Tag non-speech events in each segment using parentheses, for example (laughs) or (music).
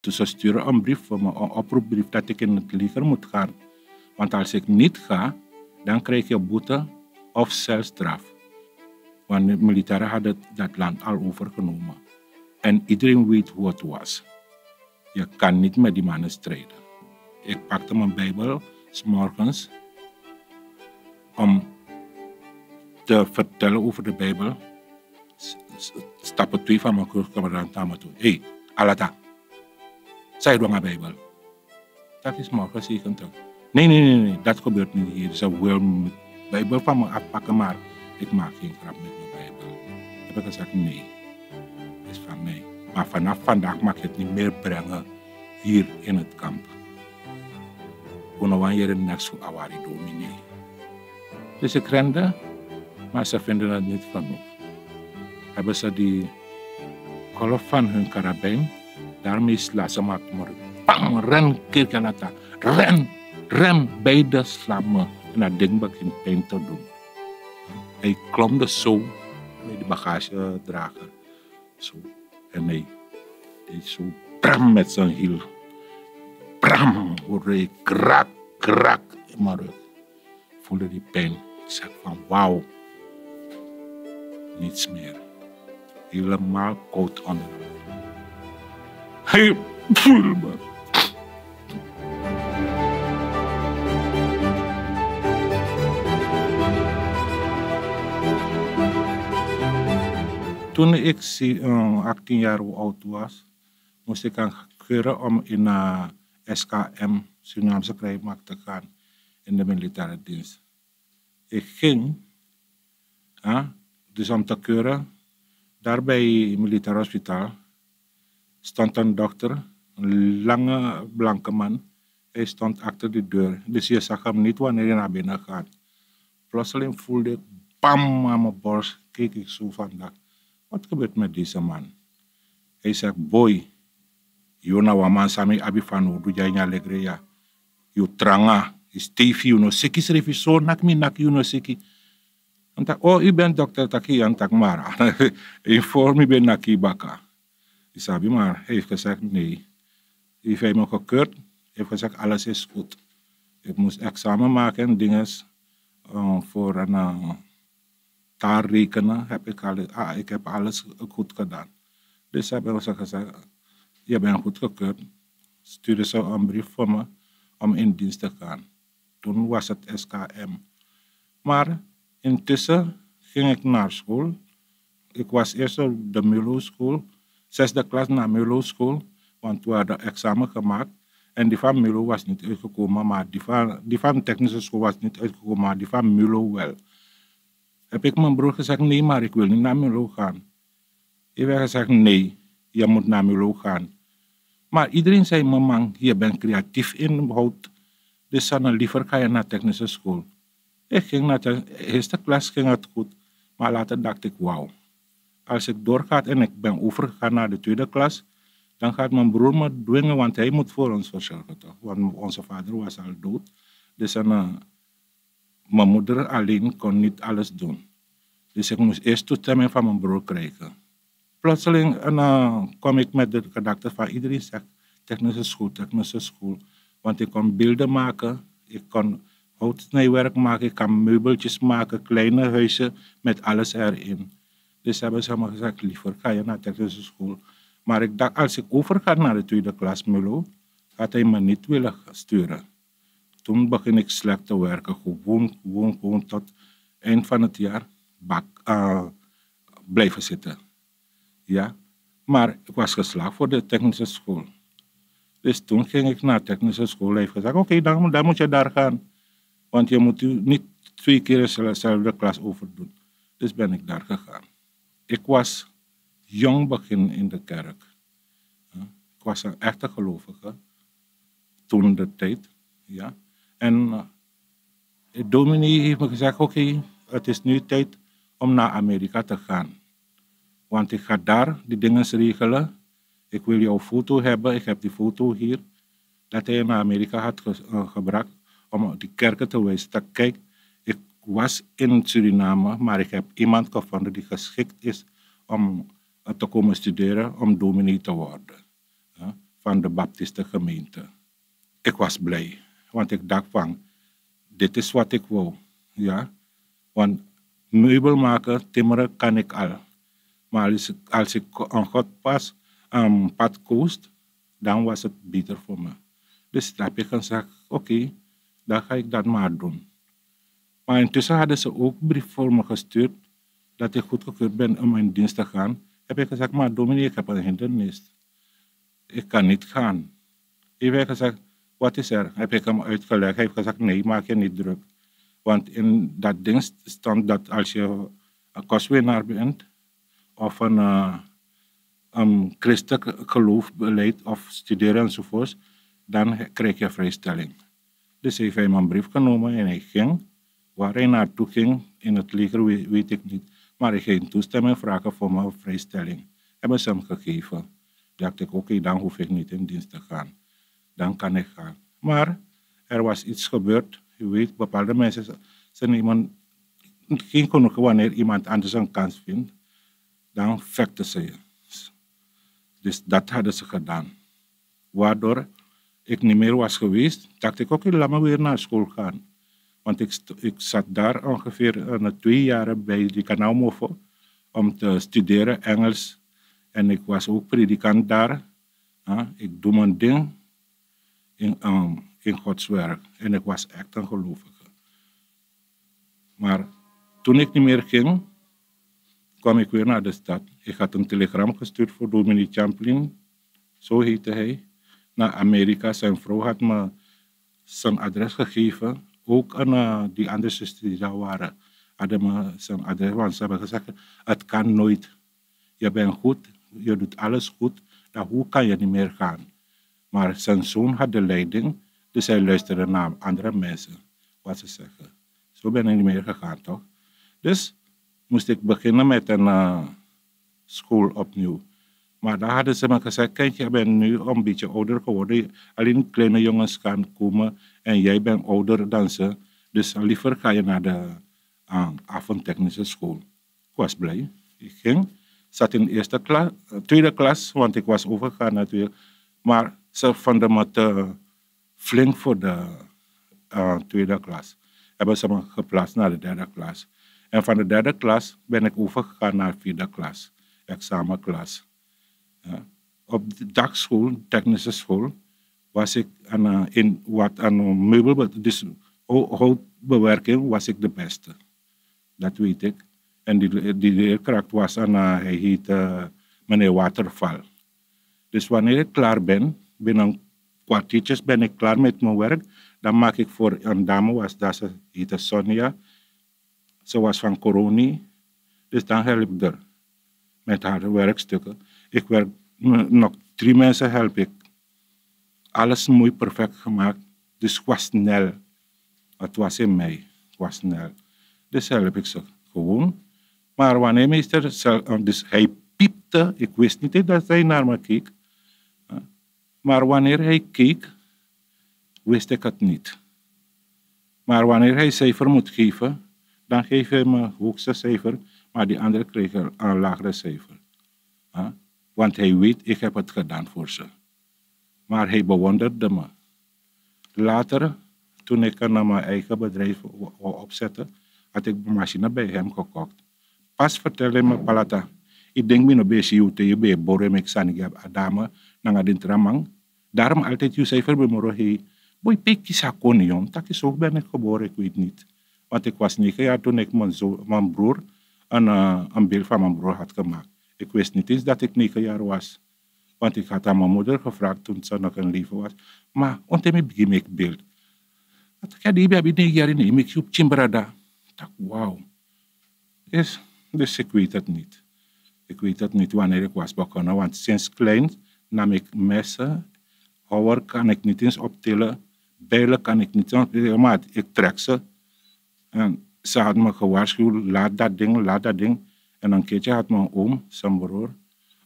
Dus ze sturen een brief voor me, een oproepbrief dat ik in het leger moet gaan. Want als ik niet ga, dan krijg je boete of celstraf. Want de militairen hadden dat land al overgenomen. En iedereen weet hoe het was. Je kan niet met die mannen strijden. Ik pakte mijn Bijbel, s morgens, om te vertellen over de Bijbel. Stappen twee van mijn kurskameraden naar me toe. Hé, hey, Alata, zij een Bijbel. Dat is zeker toch? Nee, nee, nee, nee, dat gebeurt niet hier. Ze wil mijn Bijbel van me afpakken, maar ik maak geen grap met mijn Bijbel. Heb ik gezegd, nee, dat is van mij. Maar vanaf vandaag mag je het niet meer brengen hier in het kamp. Kunnen we next voor Awari dominee. Dus ik rende, maar ze vinden het niet genoeg. Hebben ze die kolf van hun karabijn, daarmee slaan ze maar Bang, ren, kirkanata. Ren, rem, beide slammen. En dat ding begint pijn te doen. Hij klomde zo met de bagagedrager. Zo. En hij deed zo bram met zijn hiel. Bram, hoorde ik krak, krak in. Voelde die pijn. Ik zeg van wauw. Niets meer. Helemaal koud onder. Hij. Toen ik 18 jaar oud was, moest ik aan keuren om in uh, SKM, Surinaamse krijgmacht, te gaan in de militaire dienst. Ik ging, uh, dus om te keuren, daar bij het militair hospitaal stond een dokter, een lange blanke man. Hij stond achter de deur, dus je zag hem niet wanneer hij naar binnen gaat. Plotseling voelde ik, bam, aan mijn borst, keek ik zo van. Wat gebeurt met deze man? Hij zegt, boy, Yona waman sami abifano du janya legreya. You tranga, is tefi you no siki so nak mi nak you no siki. Oh, u bent dokter taki antak mara. (laughs) Inform, u ben naki baka. Zei, maar hij heeft gezegd nee. Hij heeft me gekeurd. Hij heeft gezegd alles is goed. Ik moest examen maken en dingen uh, voor een uh, taal rekenen. Heb ik, alles, ah, ik heb alles goed gedaan. Dus hebben ze gezegd, je bent goedgekeurd. Stuurde ze een brief voor me om in dienst te gaan. Toen was het SKM. Maar intussen ging ik naar school. Ik was eerst op de Milo School, zesde klas naar Milo School, want we hadden examen gemaakt. En die van Milo was niet uitgekomen, maar die van, die van technische school was niet uitgekomen, maar die van Milo wel. Heb ik mijn broer gezegd, nee, maar ik wil niet naar Milo gaan. Hij heeft gezegd, nee, je moet naar Milo gaan. Maar iedereen zei, man, je bent creatief in hout, dus dan liever ga je naar technische school. Ik ging naar de eerste klas, ging het goed, maar later dacht ik, wauw. Als ik doorga en ik ben overgegaan naar de tweede klas, dan gaat mijn broer me dwingen, want hij moet voor ons verzorgen toch. Want onze vader was al dood. Dus uh, mijn moeder alleen kon niet alles doen. Dus ik moest eerst toestemming van mijn broer krijgen. Plotseling en, uh, kwam ik met de gedachte van iedereen zegt technische school, technische school. Want ik kon beelden maken, ik kon houtsnijwerk maken, ik kan meubeltjes maken, kleine huizen met alles erin. Dus hebben ze me gezegd, liever ga je naar technische school. Maar ik dacht, als ik overga naar de tweede klas Mulo, gaat hij me niet willen sturen. Toen begin ik slecht te werken, gewoon, gewoon, gewoon tot eind van het jaar uh, blijven zitten. Ja, maar ik was geslaagd voor de technische school. Dus toen ging ik naar de technische school. Hij heeft gezegd, oké, dan, dan moet je daar gaan. Want je moet niet twee keer dezelfde klas overdoen. Dus ben ik daar gegaan. Ik was jong begin in de kerk. Ik was een echte gelovige. Toen de tijd. Ja. En uh, de heeft me gezegd, oké, het is nu tijd om naar Amerika te gaan. Want ik ga daar die dingen regelen. Ik wil jouw foto hebben. Ik heb die foto hier. Dat hij naar Amerika had ge uh, gebracht om die kerken te wijzen. Kijk, was in Suriname, maar ik heb iemand gevonden die geschikt is om te komen studeren, om dominee te worden. Van de Baptiste gemeente. Ik was blij, want ik dacht van, dit is wat ik wou. Ja? Want meubel maken, timmeren kan ik al. Maar als, als ik aan God pas um, pad koos, dan was het beter voor me. Dus daar heb ik gezegd, oké, dan ga ik dat maar doen. Maar intussen hadden ze ook brief voor me gestuurd dat ik goedgekeurd ben om in dienst te gaan. Heb ik gezegd, maar dominee, ik heb een hindernis. Ik kan niet gaan. Hij heeft gezegd, wat is er? Heb ik hem uitgelegd. Hij heeft gezegd, nee, maak je niet druk. Want in dat ding stond dat als je een kostwinnaar bent, of een, uh, een christelijk geloof beleid of studeren enzovoort, dan krijg je vrijstelling. Dus heeft hij mijn brief genomen en hij ging. Waar hij naartoe ging in het leger weet, ik niet. Maar hij ging toestemming vragen voor mijn vrijstelling. Hebben ze hem gegeven. Dacht ik, oké, dan hoef ik niet in dienst te gaan. Dan kan ik gaan. Maar er was iets gebeurd. Je weet, bepaalde mensen zijn iemand, geen genoeg wanneer iemand anders een kans vindt. Dan vechten ze je. Dus dat hadden ze gedaan. Waardoor ik niet meer was geweest, dacht ik, oké, laat me weer naar school gaan. Want ik, ik zat daar ongeveer uh, twee jaar bij die kanaalmoffel om te studeren Engels. En ik was ook predikant daar. Ik doe mijn ding in, um, in Gods werk. En ik was echt een gelovige. Maar toen ik niet meer ging, kwam ik weer naar de stad. Ik had een telegram gestuurd voor Dominique Champlin, zo heette hij, naar Amerika. Zijn vrouw had me zijn adres gegeven. Ook aan uh, die andere zusters die daar waren, hadden me zijn adres. Want ze hebben gezegd, het kan nooit. Je bent goed, je doet alles goed, dan hoe kan je niet meer gaan? Maar zijn zoon had de leiding, dus hij luisterde naar andere mensen, wat ze zeggen. Zo ben ik niet meer gegaan, toch? Dus moest ik beginnen met een uh, school opnieuw. Maar daar hadden ze me gezegd, kijk, je bent nu een beetje ouder geworden. Alleen kleine jongens gaan komen en jij bent ouder dan ze. Dus liever ga je naar de uh, avondtechnische school. Ik was blij. Ik ging, zat in de eerste klas, tweede klas, want ik was overgegaan natuurlijk. Maar ze vonden me te flink voor de uh, tweede klas. Hebben ze me geplaatst naar de derde klas. En van de derde klas ben ik overgegaan naar de vierde klas, examenklas. Ja. Op de dagschool, technische school, was ik aan, in wat aan meubel, dus houtbewerking, was ik de beste. Dat weet ik. En die, die leerkracht was aan, hij heet uh, meneer Waterval. Dus wanneer ik klaar ben, binnen kwartiertjes ben ik klaar met mijn werk. Dan maak ik voor een dame, was dat ze heette Sonia. Ze was van Coroni. Dus dan help ik er met haar werkstukken. Ik werk nog drie mensen help ik. Alles mooi perfect gemaakt. Dus was snel. Het was in mei. Het was snel. Dus help ik ze gewoon. Maar wanneer meester, dus hij piepte, ik wist niet dat hij naar me keek. Maar wanneer hij keek, wist ik het niet. Maar wanneer hij cijfer moet geven, dan geef hij me hoogste cijfer, maar die andere kreeg een lagere cijfer. Want hij weet, ik heb het gedaan voor ze. Maar hij bewonderde me. Later, toen ik naar mijn eigen bedrijf wou opzetten, had ik een machine bij hem gekocht. Pas vertelde me palata, ik denk nog bij je je bij boren met sanigab adama, nanga din tramang. Daarom altijd je cijfer bij me hey, boy sa konion, tak is ook ben ik geboren, ik weet niet. Want ik was negen jaar toen ik mijn, zo, broer een, uh, een beeld van mijn broer had gemaakt. Ik wist niet eens dat ik negen jaar was. Want ik had aan mijn moeder gevraagd toen ze nog een leven was. Maar ontdek begin ik beeld. Dat ik die negen jaar in ik op chimbrada. Tak wauw. Dus, dus ik weet het niet. Ik weet het niet wanneer ik was begonnen. Want sinds klein nam ik messen. Houwer kan ik niet eens optillen. Bijlen kan ik niet eens optillen. Maar ik trek ze. En ze had me gewaarschuwd, laat dat ding, laat dat ding. En een keertje had mijn oom, zijn broer,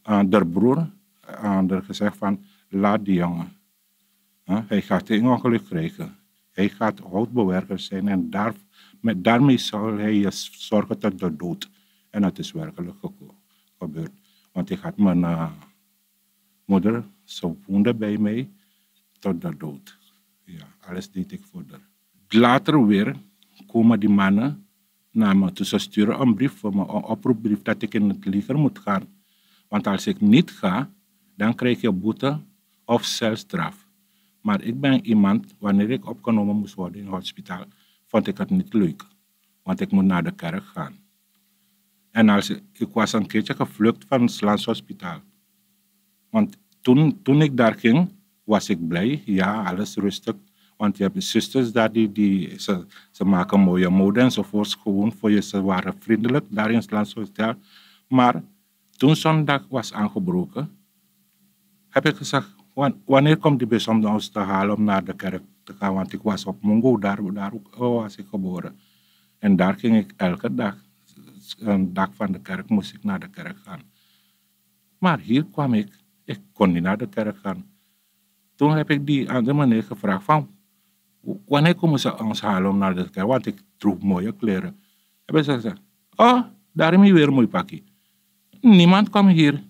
uh, broer, uh, er gezegd van, laat die jongen. Hij gaat een ongeluk krijgen. Hij gaat houtbewerker zijn en daar, met, daarmee zal hij je zorgen tot de dood. En het is werkelijk gebeurd. Want hij had mijn, uh, moeder, ze woonde bij mij tot de dood. Ja, alles deed ik voor. Later weer komen die mannen naar me. Ze sturen een brief voor me, een oproepbrief dat ik in het leger moet gaan. Want als ik niet ga, dan krijg je boete of celstraf. Maar ik ben iemand, wanneer ik opgenomen moest worden in het hospitaal, vond ik het niet leuk. Want ik moet naar de kerk gaan. En als, ik was een keertje gevlucht van het Slans Hospitaal. Want toen, toen ik daar ging, was ik blij. Ja, alles rustig. Want je hebt zusters daar, die, die, ze, ze maken mooie mode enzovoort. Gewoon voor je, ze waren vriendelijk daar in het Slans Hospitaal. Maar toen zondag was aangebroken, heb ik gezegd, wanneer komt die bus om ons te halen om naar de kerk te gaan? Want ik was op Mongo, daar, daar was ik geboren. En daar ging ik elke dag, een dag van de kerk, moest ik naar de kerk gaan. Maar hier kwam ik, ik kon niet naar de kerk gaan. Toen heb ik die andere meneer gevraagd van, wanneer komen ze ons halen om naar de kerk? Want ik droeg mooie kleren. Hebben ze gezegd, oh, daar heb je weer mooi pakje. Niemand kwam hier.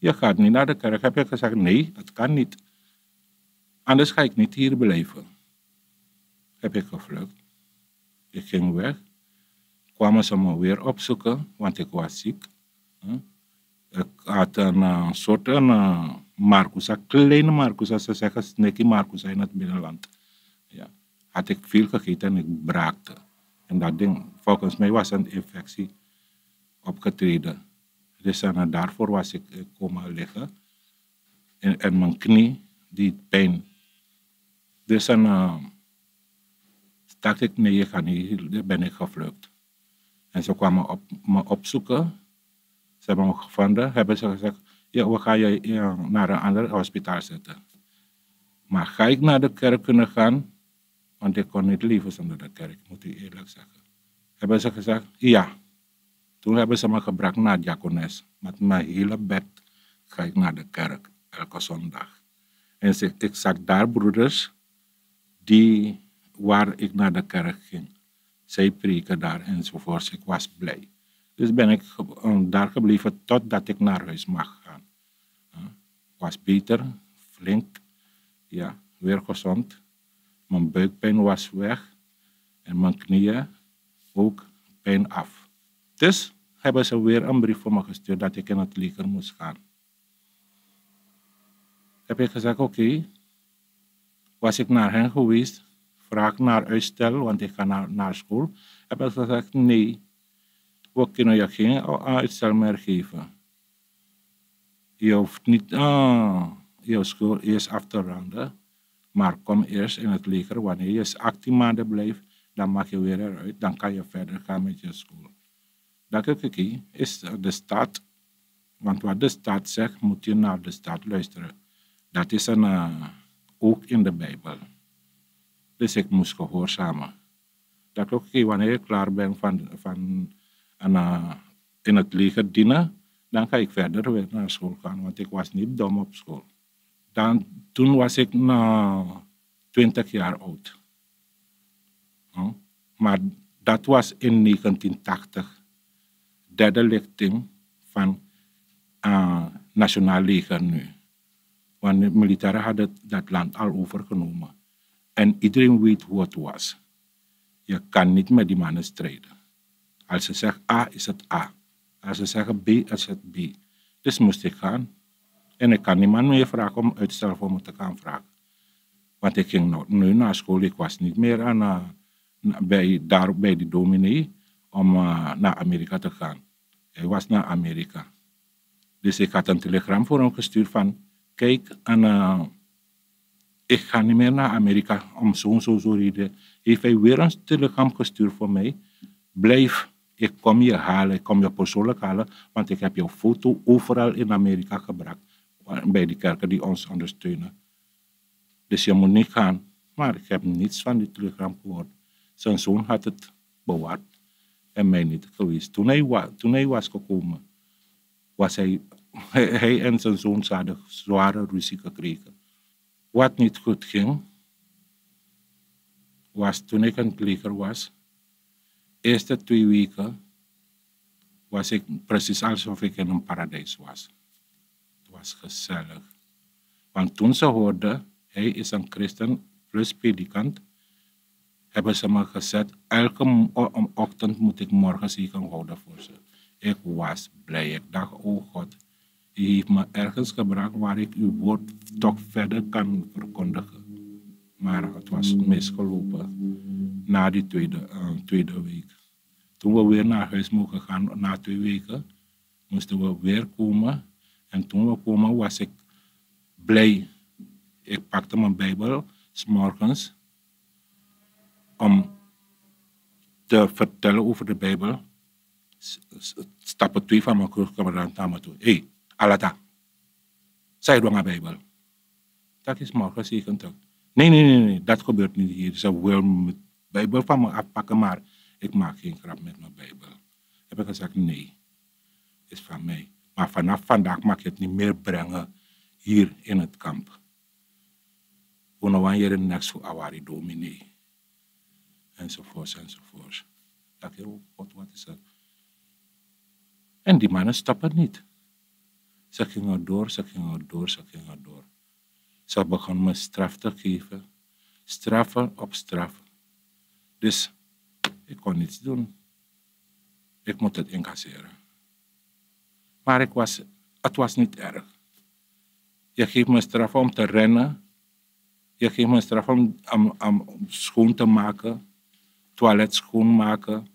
Je gaat niet naar de kerk. Heb ik gezegd, nee, dat kan niet. Anders ga ik niet hier blijven. Heb ik gevlucht. Ik ging weg. Kwamen ze me weer opzoeken, want ik was ziek. Ik had een uh, soort een, uh, Marcus, kleine Marcus, ze zeggen sneaky Marcus in het binnenland. Ja. Had ik veel gegeten en ik braakte. En dat ding, volgens mij was een infectie opgetreden. Dus en daarvoor was ik komen liggen. En, mijn knie, die pijn. Dus en, uh, dacht ik, nee, je gaat niet, dan ben ik gevlucht. En ze kwamen op, me opzoeken. Ze hebben me gevonden, hebben ze gezegd, ja, we gaan je naar een ander hospitaal zetten. Maar ga ik naar de kerk kunnen gaan? Want ik kon niet leven zonder de kerk, moet ik eerlijk zeggen. Hebben ze gezegd, ja. Toen hebben ze me gebracht naar diakones. Met mijn hele bed ga ik naar de kerk, elke zondag. En ik zag daar broeders die, waar ik naar de kerk ging. Zij preken daar enzovoort. Ik was blij. Dus ben ik daar gebleven totdat ik naar huis mag gaan. Ik was beter, flink, ja, weer gezond. Mijn buikpijn was weg en mijn knieën ook pijn af. Dus hebben ze weer een brief voor me gestuurd dat ik in het leger moest gaan. Heb ik gezegd, oké. Was ik naar hen geweest, vraag naar uitstel, want ik ga naar, naar school. Heb ik gezegd, nee, we kunnen je geen uitstel meer geven. Je hoeft niet ah, je school eerst af te ronden, maar kom eerst in het leger. Wanneer je 18 maanden blijft, dan mag je weer eruit. Dan kan je verder gaan met je school. Dat is de staat. Want wat de staat zegt, moet je naar de staat luisteren. Dat is een, uh, ook in de Bijbel. Dus ik moest gehoorzamen. Dat ook wanneer ik klaar ben van, van een, uh, in het leger dienen, dan ga ik verder weer naar school gaan, want ik was niet dom op school. Dan, toen was ik na 20 jaar oud. Huh? Maar dat was in 1980 derde lichting van uh, nationaal leger nu. Want de militairen hadden dat land al overgenomen. En iedereen weet hoe het was. Je kan niet met die mannen strijden. Als ze zeggen A, is het A. Als ze zeggen B, is het B. Dus moest ik gaan. En ik kan niemand meer vragen om uitstel voor me te gaan vragen. Want ik ging nu naar school. Ik was niet meer aan, uh, bij, daar bij die dominee om uh, naar Amerika te gaan. Hij was naar Amerika. Dus ik had een telegram voor hem gestuurd van, kijk, en, uh, ik ga niet meer naar Amerika om zo zo zo reden. Heeft hij weer een telegram gestuurd voor mij. Blijf, ik kom je halen, ik kom je persoonlijk halen, want ik heb jouw foto overal in Amerika gebracht. Bij die kerken die ons ondersteunen. Dus je moet niet gaan. Maar ik heb niets van die telegram gehoord. Zijn zoon had het bewaard en mij niet geweest. Toen hij, toen hij was gekomen, was hij, (laughs) hij en zijn zoon hadden zware ruzie gekregen. Wat niet goed ging, was toen ik een leger was, eerste twee weken was ik precies alsof ik in een paradijs was. Het was gezellig. Want toen ze hoorden, hij is een christen plus predikant, hebben ze me gezet, elke ochtend moet ik morgen zegen houden voor ze. Ik was blij. Ik dacht, oh God, u heeft me ergens gebracht waar ik uw woord toch verder kan verkondigen. Maar het was misgelopen na die tweede, uh, tweede week. Toen we weer naar huis mogen gaan, na twee weken, moesten we weer komen. En toen we komen was ik blij. Ik pakte mijn Bijbel, s morgens, om te vertellen over de Bijbel. Stappen twee van mijn kroegkameraden naar me toe. Hé, hey, Alata, zij doen een Bijbel. Dat is morgen zeker Nee, nee, nee, nee, dat gebeurt niet hier. Ze wil mijn Bijbel van me afpakken, maar ik maak geen grap met mijn Bijbel. Heb ik gezegd, nee, is van mij. Maar vanaf vandaag mag je het niet meer brengen hier in het kamp. We gaan hier een next voor Awari dominee. Enzovoort, enzovoort. Dat is God, wat is dat? En die mannen stappen niet. Ze gingen door, ze gingen door, ze gingen door. Ze begonnen me straf te geven. Straffen op straf. Dus ik kon niets doen. Ik moet het incasseren. Maar ik was, het was niet erg. Je geeft me straf om te rennen. Je geeft me straf om, om schoon te maken. Toilet schoonmaken.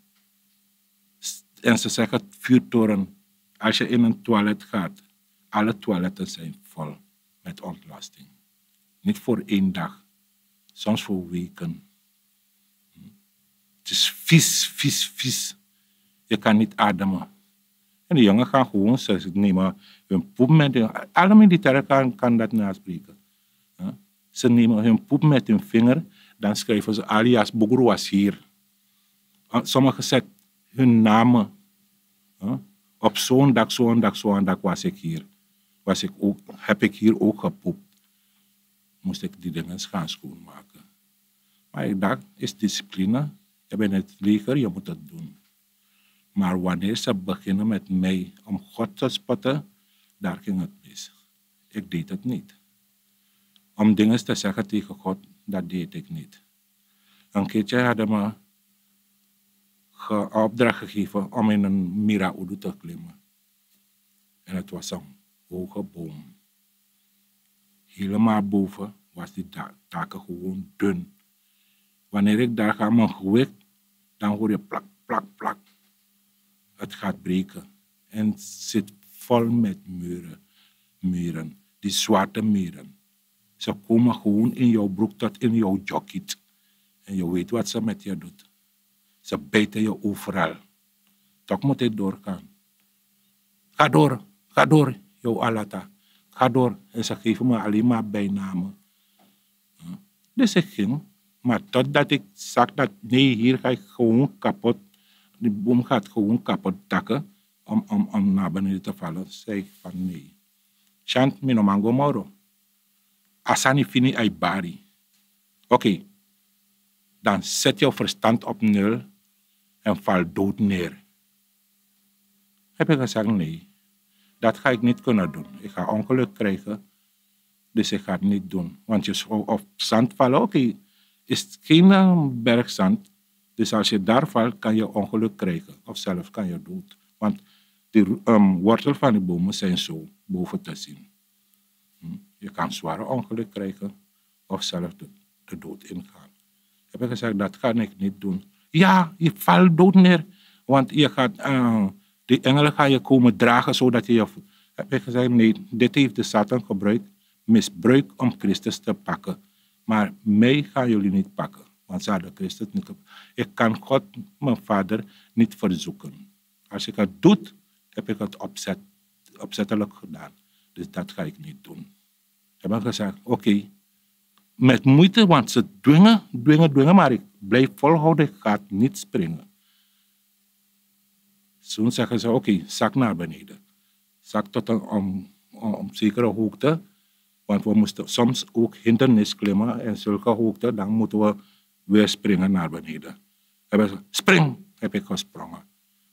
En ze zeggen vuurtoren. Als je in een toilet gaat, alle toiletten zijn vol met ontlasting. Niet voor één dag, soms voor weken. Het is vies, vies, vies. Je kan niet ademen. En de jongen gaan gewoon ze nemen hun poep met hun... Alle militairen kan, kan dat naspreken. Ze nemen hun poep met hun vinger, dan schrijven ze alias Bogro was hier. Sommigen zetten hun namen. Op zo'n dag, zo'n dag, zo'n dag was ik hier. Was ik ook, heb ik hier ook gepoept. Moest ik die dingen gaan schoonmaken. Maar ik dacht, is discipline. Je bent het leger, je moet het doen. Maar wanneer ze beginnen met mij om God te spotten, daar ging het mis. Ik deed het niet. Om dingen te zeggen tegen God, dat deed ik niet. Een keertje hadden me opdracht gegeven om in een Miraudu te klimmen. En het was een hoge boom. Helemaal boven was die taken gewoon dun. Wanneer ik daar ga mijn gewicht, dan hoor je plak, plak, plak. Het gaat breken. En het zit vol met muren. muren. Die zwarte muren. Ze komen gewoon in jouw broek tot in jouw jacket. En je weet wat ze met je doet. Ze bijten je overal. Toch moet je doorgaan. Ga door, ga door, jouw alata. Ga door. En ze geven me alleen maar bijnamen. Dus ik ging. Maar totdat ik zag dat, nee, hier ga ik gewoon kapot. Die boom gaat gewoon kapot takken om, om, om naar beneden te vallen. Zei ik van nee. Chant mi no mango moro. Asani fini ai bari. Oké. Dan zet je verstand op nul en val dood neer. Heb ik gezegd nee. Dat ga ik niet kunnen doen. Ik ga ongeluk krijgen. Dus ik ga het niet doen. Want je zou op zand vallen. Oké, is geen eh, bergzand. Dus als je daar valt, kan je ongeluk krijgen. Of zelfs kan je dood. Want de um, wortel van de bomen zijn zo boven te zien. Hm? Je kan zware ongeluk krijgen. Of zelfs de, de dood ingaan. Heb ik gezegd, dat ga ik niet doen. Ja, je valt dood neer. Want je gaat, uh, de engelen gaan je komen dragen zodat je. Heb ik gezegd, nee, dit heeft de Satan gebruikt. Misbruik om Christus te pakken. Maar mij gaan jullie niet pakken. Want ze hadden Christus niet. Ik kan God, mijn vader, niet verzoeken. Als ik het doe, heb ik het opzet, opzettelijk gedaan. Dus dat ga ik niet doen. Ik heb gezegd, oké, met moeite, want ze dwingen, dwingen, dwingen, maar ik blijf volhouden, ik ga niet springen. Toen zeggen ze, oké, zak naar beneden. Zak tot een om, om, zekere hoogte, want we moesten soms ook hindernis klimmen en zulke hoogte, dan moeten we weer springen naar beneden. Heb ik, spring, heb ik gesprongen.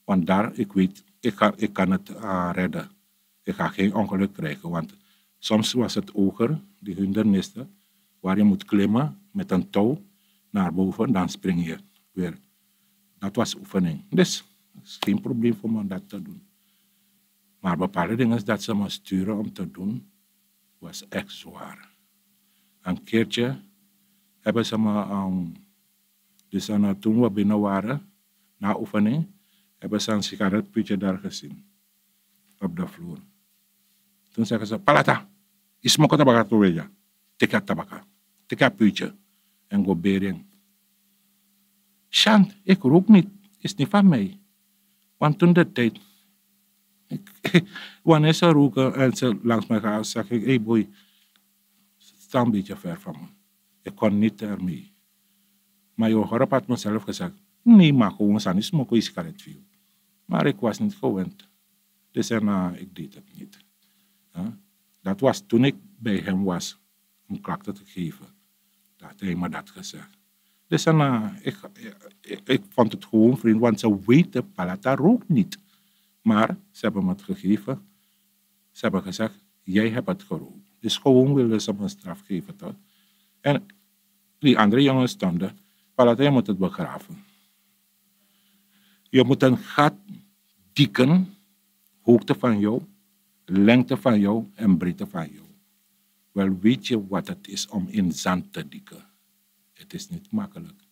Want daar, ik weet, ik kan, ik kan het uh, redden. Ik ga geen ongeluk krijgen, want Soms was het oger, die hindernissen, waar je moet klimmen met een touw naar boven, dan spring je weer. Dat was oefening. Dus is geen probleem voor me om dat te doen. Maar bepaalde dingen dat ze me sturen om te doen, was echt zwaar. Een keertje hebben ze me, um, dus dan, toen we binnen waren, na oefening, hebben ze een sigaretputje daar gezien. Op de vloer. Toen zeggen ze, Palata, je smokt tabaka toe weer. Tik. Tik putje. En go bering. Shant, ik rook niet. Is niet van mij. Want toen de tijd, (laughs) wanneer ze roken en ze langs mij gaan, zeg ik, hé hey boy, sta een beetje ver van me. Ik kon niet ermee. Maar hoort had mezelf gezegd, nee, maar gewoon zijn is smoken veel. Maar ik was niet gewend. Dus ik deed het niet. Dat was toen ik bij hem was om klachten te geven. Dat hij me dat gezegd. Dus daarna, ik, ik, ik, vond het gewoon vriend, want ze weten, Palata rookt niet. Maar ze hebben me het gegeven. Ze hebben gezegd, jij hebt het gerookt. Dus gewoon wilden ze me een straf geven. En die andere jongens stonden, Palata, je moet het begraven. Je moet een gat dikken, hoogte van jou, lengte van jou en breedte van jou. Wel weet je wat het is om in zand te dikken. Het is niet makkelijk.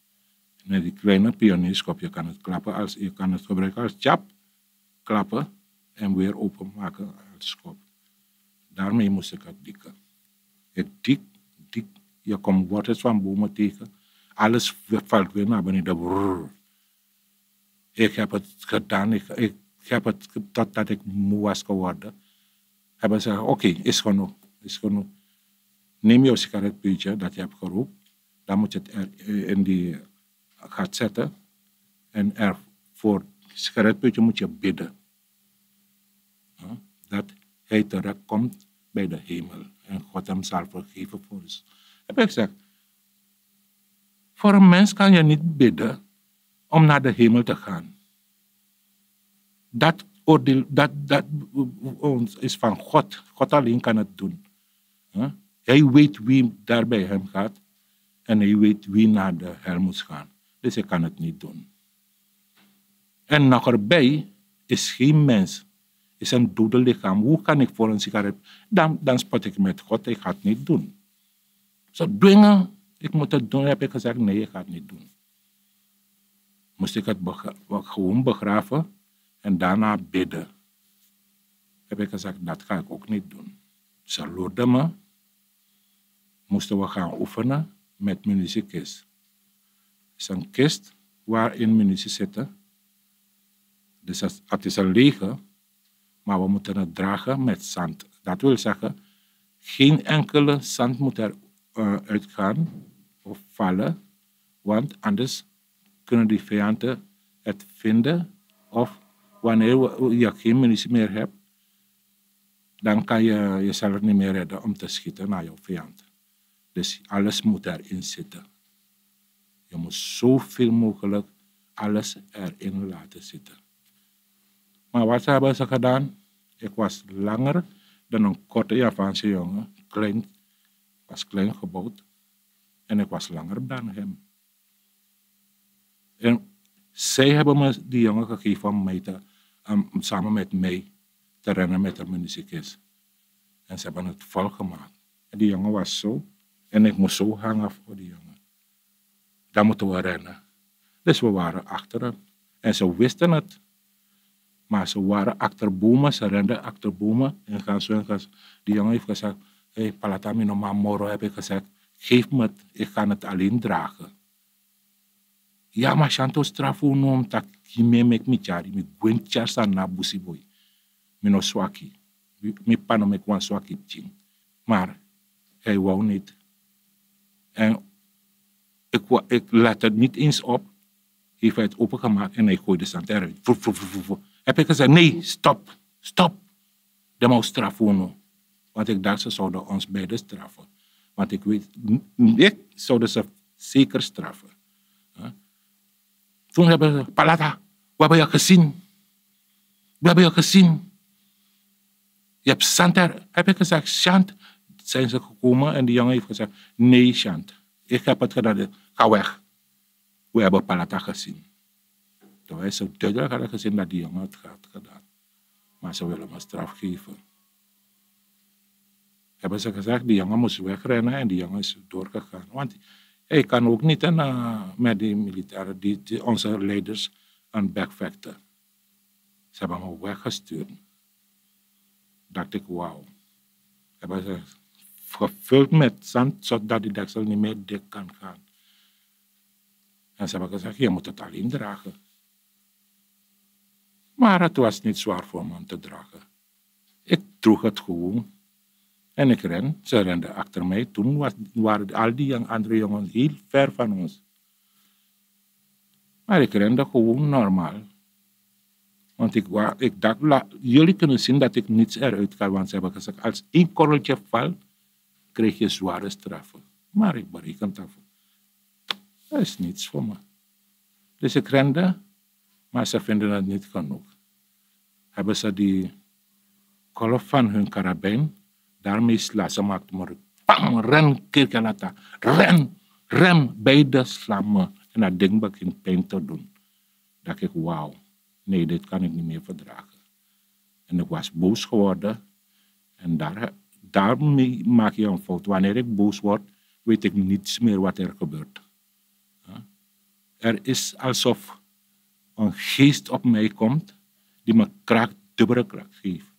Met die kleine pionierskop, je kan het klappen als, je kan het gebruiken als chap, klappen en weer openmaken als schop. Daarmee moest ik het dikken. Ik dik, dik, je komt wortels van bomen tegen, alles valt weer naar beneden. Ik heb het gedaan, ik, heb het totdat ik moe was geworden. Hebben ze gezegd, oké, is genoeg, is genoeg. Neem jouw sigaretpuntje dat je hebt gerookt dan moet je het eh, in die gaat zetten. En er voor sigaretpuntje moet je bidden. Dat hij terechtkomt bij de hemel. En God hem zal vergeven voor ons. Heb ik gezegd. Voor een mens kan je niet bidden om naar de hemel te gaan. Dat oordeel, dat, dat is van God. God alleen kan het doen. Hij weet wie daar bij hem gaat. En hij weet wie naar de hel moet gaan. Dus hij kan het niet doen. En nog erbij is geen mens. Is een dode lichaam. Hoe kan ik voor een sigaret? Dan, dan spot ik met God. Ik ga het niet doen. Zo dwingen. Ik moet het doen. Heb ik gezegd, nee, ik ga het niet doen. Moest ik het gewoon begraven en daarna bidden. Heb ik gezegd, dat ga ik ook niet doen. Ze loerden me. Moesten we gaan oefenen met munitiekist. Het is een kist waarin munitie zitten. Dus het is een lege, maar we moeten het dragen met zand. Dat wil zeggen, geen enkele zand moet er uh, uitgaan of vallen, want anders kunnen die vijanden het vinden of wanneer je geen munitie meer hebt, dan kan je jezelf niet meer redden om te schieten naar jouw vijand. Dus alles moet erin zitten. Je moet zoveel mogelijk alles erin laten zitten. Maar wat hebben ze gedaan? Ik was langer dan een korte Javaanse jongen. Klein, was klein gebouwd. En ik was langer dan hem. En zij hebben me die jongen gegeven om, mij te, um, samen met mij te rennen met de muziekjes. En ze hebben het volgemaakt. En die jongen was zo en ik moest zo hangen voor die jongen. Dan moeten we rennen. Dus we waren achter En ze wisten het. Maar ze waren achter bomen, ze renden achter bomen. En gaan zo en Die jongen heeft gezegd, hé, hey, palatami no moro, heb ik gezegd. Geef me het, ik ga het alleen dragen. Ja, maar shanto strafu no tak kime mek mi chari, mi gwen charsa na busi boy. Mi no swaki. Mi pano mek wan swaki ching. Maar hij wou niet. En ik, ik let niet eens op. Heeft hij het opengemaakt en hij gooide de zand eruit. Heb ik gezegd, nee, stop, stop. De moet straffen. Want ik dacht, ze zouden ons beiden straffen. Want ik weet, ik zouden ze zeker straffen. Toen hebben ze, Palata, we hebben je gezien. We hebben je gezien. Je hebt zand daar. Heb ik gezegd, Shant, zijn ze gekomen en die jongen heeft gezegd, nee Shant, ik heb het gedaan, ga weg. We hebben Palata gezien. Terwijl wij zo duidelijk hadden gezien dat die jongen het had gedaan. Maar ze willen me straf geven. Hebben ze gezegd, die jongen moest wegrennen en die jongen is doorgegaan. Want hij kan ook niet uh, met die militairen, die, onze leiders, een backvechten. Ze hebben hem weggestuurd. Dacht ik, wauw. Hebben ze gevuld met zand, zodat die deksel niet meer dik kan gaan. En ze hebben gezegd, je moet het alleen dragen. Maar het was niet zwaar voor me om te dragen. Ik droeg het gewoon. En ik ren. Ze renden achter mij. Toen was, waren al die andere jongens heel ver van ons. Maar ik rende gewoon normaal. Want ik, ik dacht, jullie kunnen zien dat ik niets eruit kan. Want ze hebben gezegd, als één korreltje valt, krijg je zware straffen. Maar ik bereken dat. Dat is niets voor me. Dus ik rende, maar ze vinden het niet genoeg. Hebben ze die kolf van hun karabijn, daarmee slaan ze maakt maar pam, ren, kirkelata, ren, rem, beide slammen. En dat ding begint pijn te doen. dacht ik, wauw, nee, dit kan ik niet meer verdragen. En ik was boos geworden. En daar, daarmee maak je een fout. Wanneer ik boos word, weet ik niets meer wat er gebeurt. Er is alsof een geest op mij komt die me kracht, dubbele kracht geeft.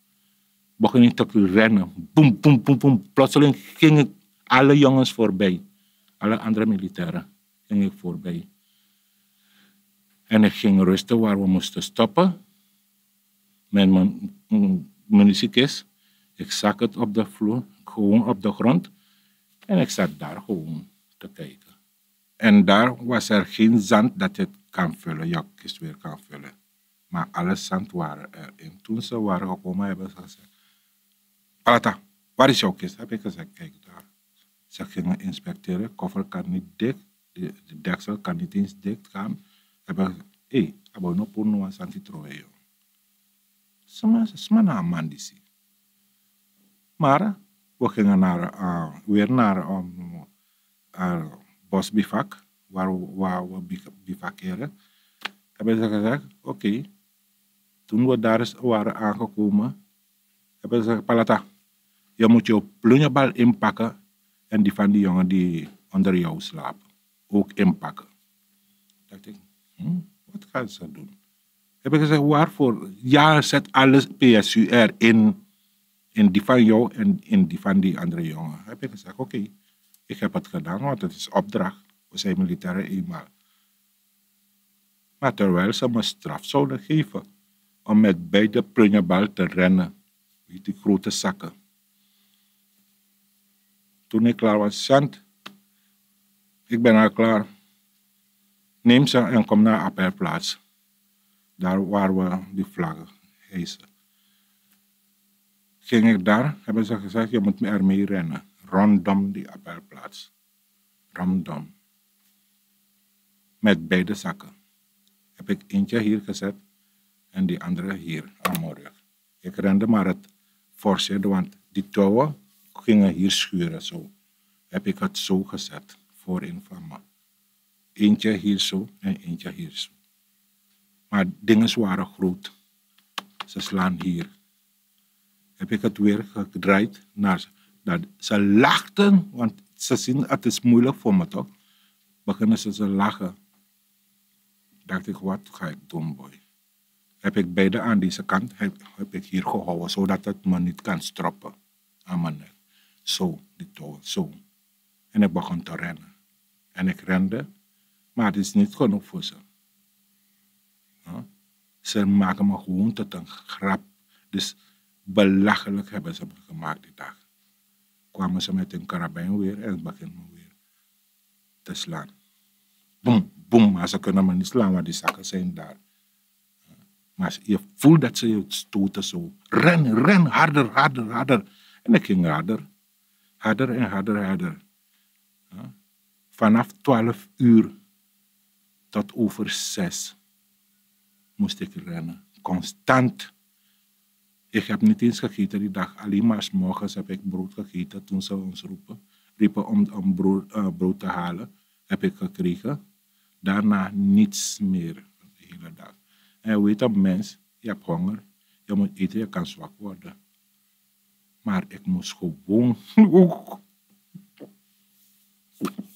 Begon ik te rennen. Boem, boem, boem, boem. Plotseling gingen alle jongens voorbij. Alle andere militairen ging ik voorbij. En ik ging rusten waar we moesten stoppen. Met mijn munitiekist. Ik zag het op de vloer, gewoon op de grond. En ik zat daar gewoon te kijken. En daar was er geen zand dat het kan vullen, jouw kist weer kan vullen. Maar alle zand waren erin. Toen ze waren gekomen, hebben ze gezegd: Palata, waar is jouw kist? Heb ik gezegd: Kijk daar. Ze gingen inspecteren, koffer kan niet dicht, de, de deksel kan niet eens dicht gaan. Hebben gezegd: Hé, hey, abo no puno wa santi trove Sama, sama na mandisi. Maar we gingen naar, uh, weer naar um, uh, bosbivak, waar, waar we bivakeren. Hebben ze gezegd, oké. Toen we daar waren aangekomen, hebben ze gezegd, Palata, je moet je plunjebal inpakken en die van die jongen die onder jou slaapt ook inpakken. dacht ik, hm, wat gaan ze doen? Heb ik gezegd, waarvoor? Ja, zet alles PSUR in, in die van jou en in die van die andere jongen. Heb ik gezegd, oké. Ik heb het gedaan, want het is opdracht. We zijn militairen eenmaal. Maar terwijl ze me straf zouden geven om met beide plunjebal te rennen, weet die grote zakken. Toen ik klaar was, Zand, ik ben al klaar. Neem ze en kom naar appelplaats. Daar waar we die vlaggen hijsen. Ging ik daar, hebben ze gezegd, je moet ermee rennen rondom die appelplaats. Rondom. Met beide zakken. Heb ik eentje hier gezet en die andere hier aan mijn. Ik rende maar het forceerde, want die touwen gingen hier schuren zo. Heb ik het zo gezet, voorin van me. Eentje hier zo en eentje hier zo. Maar dingen waren groot. Ze slaan hier. Heb ik het weer gedraaid naar dat ze lachten, want ze zien het is moeilijk voor me toch. Beginnen ze te lachen. Dacht ik, wat ga ik doen, boy? Heb ik beide aan deze kant heb, heb ik hier gehouden, zodat het me niet kan stroppen aan mijn nek. Zo, die touw, zo. En ik begon te rennen. En ik rende, maar het is niet genoeg voor ze. Ze maken me gewoon tot een grap. Dus belachelijk hebben ze me gemaakt die dag kwamen ze met een karabijn weer en beginnen me weer te slaan. Boom, boom, maar ze kunnen me niet slaan, want die zakken zijn daar. Maar je voelt dat ze je stoten zo. Ren, ren, harder, harder, harder. En ik ging harder. Harder en harder, harder. Vanaf 12 uur tot over 6 moest ik rennen. Constant. Ik heb niet eens gegeten die dag. Alleen maar morgens heb ik brood gegeten toen ze ons roepen, riepen om, brood, eh, brood te halen. Heb ik gekregen. Daarna niets meer de hele dag. En weet dat mens, je hebt honger, je moet eten, je kan zwak worden. Maar ik moest gewoon. (laughs)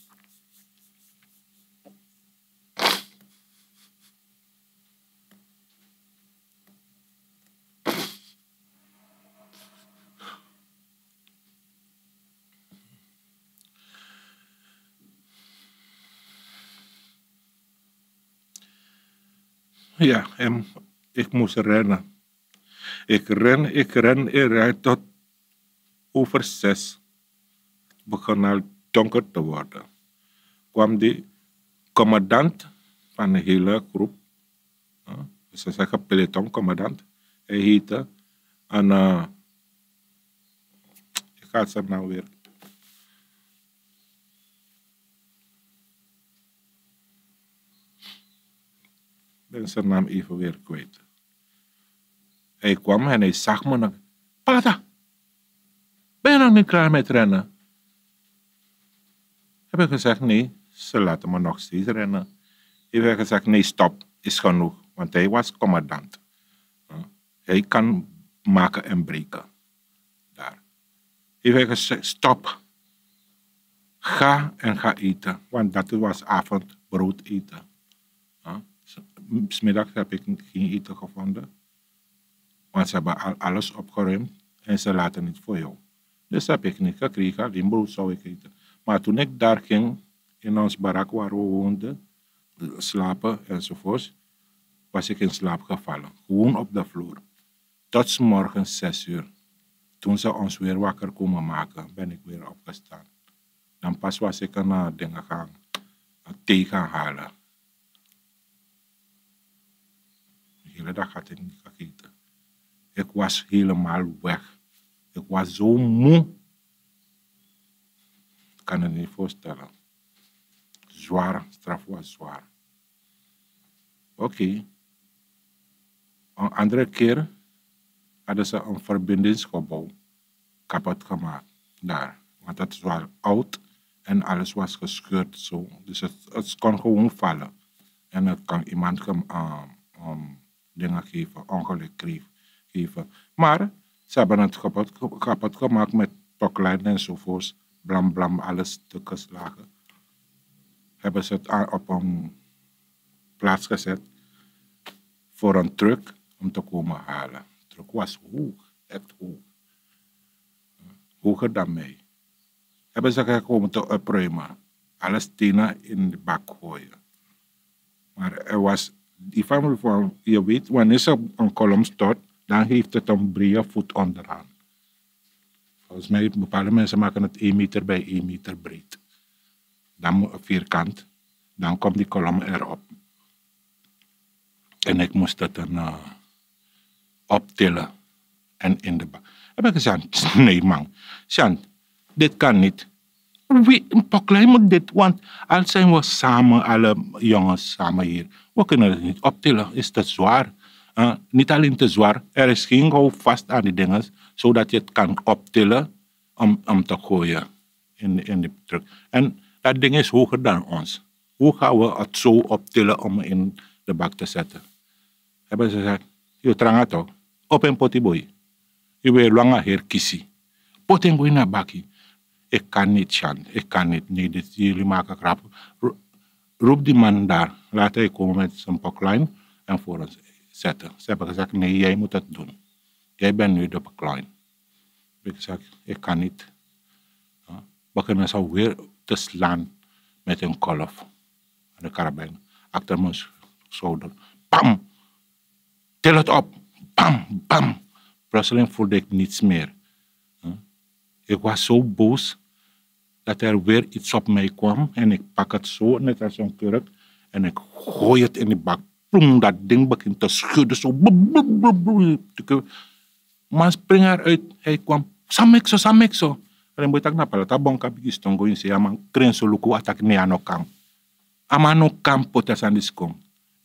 Ja, en ik moest rennen. Ik ren, ik ren, ik ren tot over zes. Het begon al donker te worden. Kwam de commandant van de hele groep. Uh, ze zeggen peloton commandant. Hij heette. En uh, ik ga het nou weer. Ben zijn naam even weer kwijt. Hij kwam en hij zag me nog. Pata, ben je nog niet klaar met rennen? Heb ik gezegd, nee, ze laten me nog steeds rennen. Hij heeft gezegd, nee, stop, is genoeg. Want hij was commandant. Hij kan maken en breken. Daar. Hij heeft gezegd, stop. Ga en ga eten. Want dat was avond brood eten. Smiddag heb ik geen eten gevonden. Want ze hebben al alles opgeruimd en ze laten het voor jou. Dus heb ik niet gekregen, alleen brood zou ik eten. Maar toen ik daar ging, in ons barak waar we woonden, slapen enzovoort, was ik in slaap gevallen. Gewoon op de vloer. Tot morgens zes uur. Toen ze ons weer wakker komen maken, ben ik weer opgestaan. Dan pas was ik naar dingen gaan, thee gaan halen. De hele dag had ik niet gegeten. Ik was helemaal weg. Ik was zo moe. Ik kan het niet voorstellen. Zwaar, straf was zwaar. Oké. Een andere keer hadden ze een verbindingsgebouw kapot gemaakt. Daar. Want het was oud en alles was gescheurd zo. Dus het, het kon gewoon vallen. En het kan iemand um, um, dingen geven, ongeluk geven. Maar ze hebben het kapot, kapot gemaakt met toklijn enzovoorts. Blam, blam, alles stuk geslagen. Hebben ze het op een plaats gezet voor een truck om te komen halen. De truck was hoog, echt hoog. Hoger dan mij. Hebben ze gekomen te opruimen. Alle stenen in de bak gooien. Maar er was, die familie van, je weet, wanneer een kolom stort, dan heeft het een brede voet onderaan. Volgens mij, bepaalde mensen maken het 1 meter bij 1 meter breed. Dan vierkant. Dan komt die kolom erop. En ik moest het dan uh, optillen. En in de bak. Heb ik gezegd, (laughs) nee man. Sjan, dit kan niet. Wie, een moet dit, want als zijn we samen, alle jongens samen hier. We kunnen het niet optillen, is te zwaar. Uh, niet alleen te zwaar, er is geen vast aan die dingen, zodat je het kan optillen om, om te gooien in, in de truck. En dat ding is hoger dan ons. Hoe gaan we het zo optillen om in de bak te zetten? Hebben ze gezegd, je tranga toch, op een potiboy. Je wil langer heer kiesie. Potiboy naar bakkie. Ik kan niet, Sjan. Ik kan niet. Nee, dit, jullie maken grap. Roep die man daar. Laat hij komen met zijn poklijn en voor ons zetten. Ze hebben gezegd, nee, jij moet het doen. Jij bent nu de poklijn. Ik zeg, ik kan niet. Ja. Beginnen ze weer te slaan met een kolf. De karabijn. Achter mijn schouder. Bam! Til het op. Bam, bam. Plotseling voelde ik niets meer. Ik was zo boos dat er weer iets op mij kwam. En ik pak het zo, net als een kurk. En ik gooi het in de bak. Ploem, dat ding begint te schudden. Zo. Maar spring eruit. Hij kwam. Samexo, samexo. En moet ik naar palata bonka bigis tongo in se ama krenso luku atak ne ano kam. Ama no kam potas aan kom.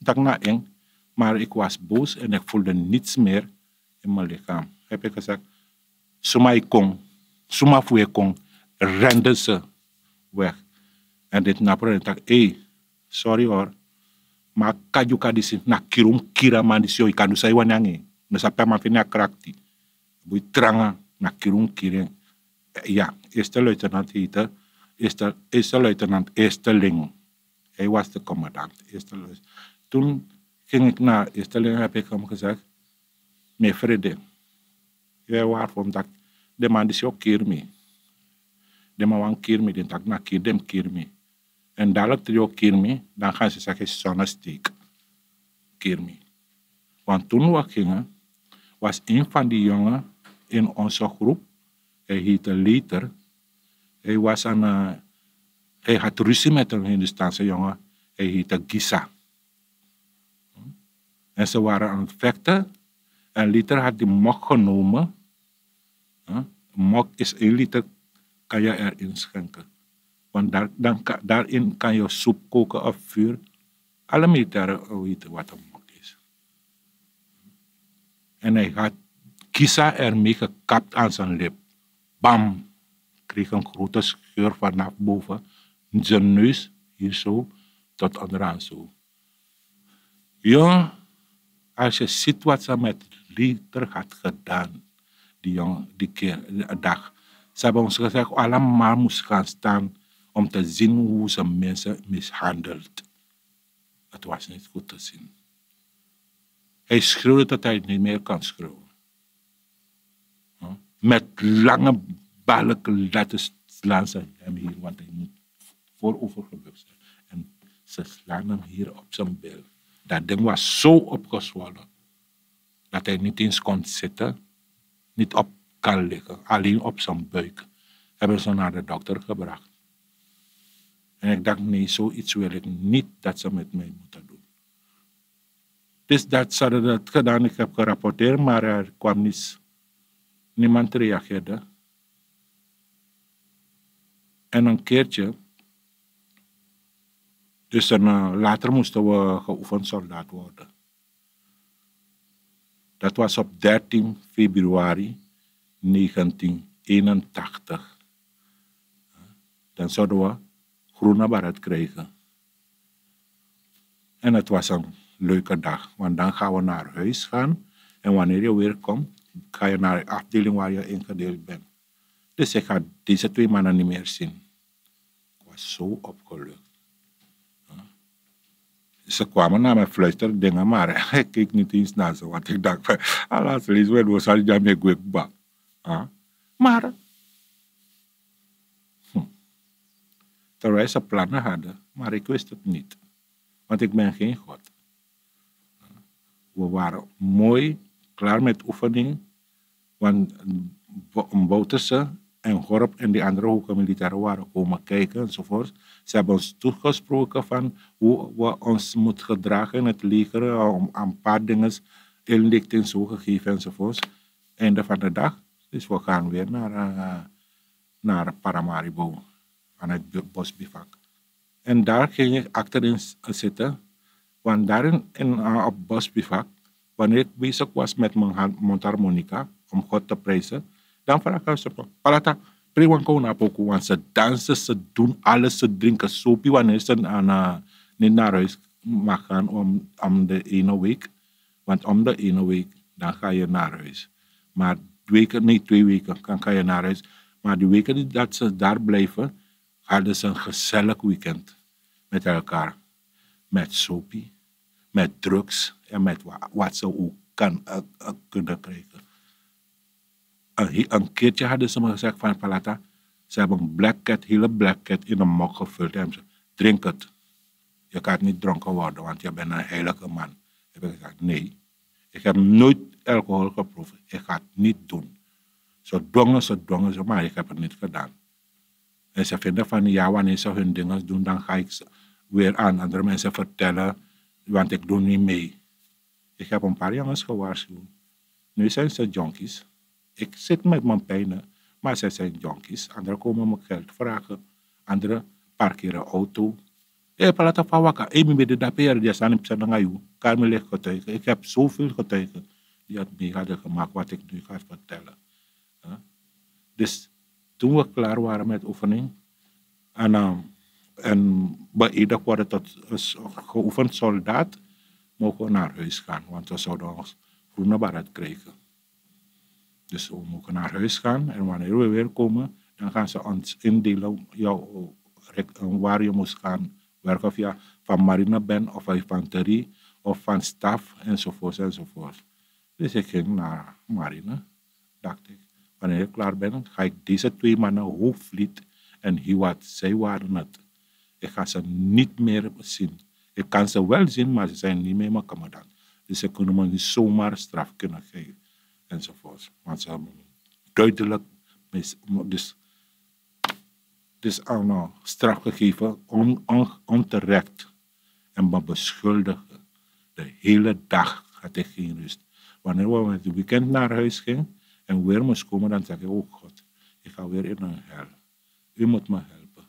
Tak na eng. Maar ik was boos en ik voelde niets meer in mijn lichaam. heb ik gezegd, Sumai Kong, Suma Fue Kong, renden ze weg. En dit napro en tak, hey, sorry hoor, maar kaju kadisi na kirum kira man disi oi kanu sai wanyange, no sa pema fina krakti. Bui tranga na kirum kiren. Ja, eerste luitenant heette, eerste, eerste luitenant Eersteling. Hij was de commandant, eerste luitenant. Toen ging ik naar Eersteling heb ik hem gezegd, meneer Vrede, jij waarvan dat de man keer mee. De man wan mee, den tak na keer dem mee. En dadelijk trio mee, dan gaan ze zeggen zonnesteek. Keer mee. Want toen we gingen, was een van die jongen in onze groep, hij heette Leter. Hij was aan, uh, hij had ruzie met een Hindustaanse jongen, hij heette Gisa. En ze waren aan het. En Liter had die mok genomen. Mok is een liter, kan je erin schenken. Want daar, dan, daarin kan je soep koken of vuur. Alle militairen weten wat een mok is. En hij had Kisa ermee gekapt aan zijn lip. Bam! Kreeg een grote scheur vanaf boven. Zijn neus, hier zo, tot onderaan zo. Ja, als je ziet wat ze met Liter had gedaan, die, jong, die keer, die dag. Ze hebben ons gezegd, allemaal moest gaan staan om te zien hoe ze mensen mishandelt. Het was niet goed te zien. Hij schreeuwde dat hij niet meer kan schreeuwen. Met lange balken letters slaan ze hem hier, want hij moet voorovergebukt zijn. En ze slaan hem hier op zijn bil. Dat ding was zo opgezwollen dat hij niet eens kon zitten, niet op kan liggen, alleen op zijn buik. Hebben ze naar de dokter gebracht. En ik dacht, nee, zoiets wil ik niet dat ze met mij moeten doen. Dus dat ze hadden dat gedaan, ik heb gerapporteerd, maar er kwam niets. Niemand reageerde. En een keertje, dus een, later moesten we geoefend soldaat worden. Dat was op 13 februari 1981. Dan zouden we groene baret krijgen. En het was een leuke dag, want dan gaan we naar huis gaan. En wanneer je weer komt, ga je naar de afdeling waar je ingedeeld bent. Dus ik ga deze twee mannen niet meer zien. Ik was zo opgelucht. Ze kwamen naar me fluisteren dingen, maar (laughs) ik keek niet eens naar ze. Want ik dacht, alas, lees wel, we zal je mee gwekba. Maar, hm, terwijl ze plannen hadden, maar ik wist het niet. Want ik ben geen God. We waren mooi klaar met oefening. Want en Gorp en die andere hoeken militairen waren komen kijken enzovoort. Ze hebben ons toegesproken van hoe we ons moeten gedragen in het leger, om een paar dingen inlichting zo gegeven enzovoort. Einde van de dag. Dus we gaan weer naar, uh, naar Paramaribo, vanuit Bosbivak. En daar ging ik achterin zitten, want daarin in, uh, op Bosbivak, wanneer ik bezig was met mijn mondharmonica, om God te prijzen, dan vraag ik ze, Palata, Prewan ko na poku want ze dansen, ze doen alles, ze drinken sopie wanneer ze aan, niet naar huis mag gaan om, om de ene week. Want om de ene week, dan ga je naar huis. Maar weken, nee, twee weken, dan ga je naar huis. Maar die weken dat ze daar blijven, hadden ze een gezellig weekend met elkaar. Met sopie, met drugs en met wat ze ook kan, uh, uh, kunnen krijgen een, een keertje hadden ze me gezegd van Palata, ze hebben een black cat, hele black cat in een mok gevuld. En ze drink het. Je gaat niet dronken worden, want je bent een heilige man. Heb ik gezegd, nee. Ik heb nooit alcohol geproefd. Ik ga het niet doen. Ze dwongen, ze dwongen ze, maar ik heb het niet gedaan. En ze vinden van, ja, wanneer ze hun dingen doen, dan ga ik weer aan andere mensen vertellen, want ik doe niet mee. Ik heb een paar jongens gewaarschuwd. Nu zijn ze junkies. Ik zit met mijn pijnen, maar zij zijn jonkies. Anderen komen me geld vragen. Anderen parkeren auto. Eh, palata pawaka. Eh, mi bede dapeer, die zijn ngayu. Kan me leg getuigen. Ik heb zoveel getuigen die het mee hadden gemaakt wat ik nu ga vertellen. Dus toen we klaar waren met oefening en, uh, en worden tot een geoefend soldaat, mogen we naar huis gaan, want we zouden ons groene baret krijgen. Dus we mogen naar huis gaan en wanneer we weer komen, dan gaan ze ons indelen jou, waar je moest gaan werken. Of je van marine bent, of infanterie, of van staf, enzovoort, enzovoort. Dus ik ging naar marine, dacht ik. Wanneer ik klaar ben, ga ik deze twee mannen, Hoofdvliet en Hiwat, zij waren het. Ik ga ze niet meer zien. Ik kan ze wel zien, maar ze zijn niet meer mijn commandant. Dus ze kunnen me niet zomaar straf kunnen geven. Enzovoort. Want ze hebben duidelijk dus, dus allemaal straf gegeven, on, on, onterecht. En me beschuldigen. De hele dag had ik geen rust. Wanneer we met het weekend naar huis gingen en weer moest komen, dan zeg ik, oh God, ik ga weer in een hel. U moet me helpen,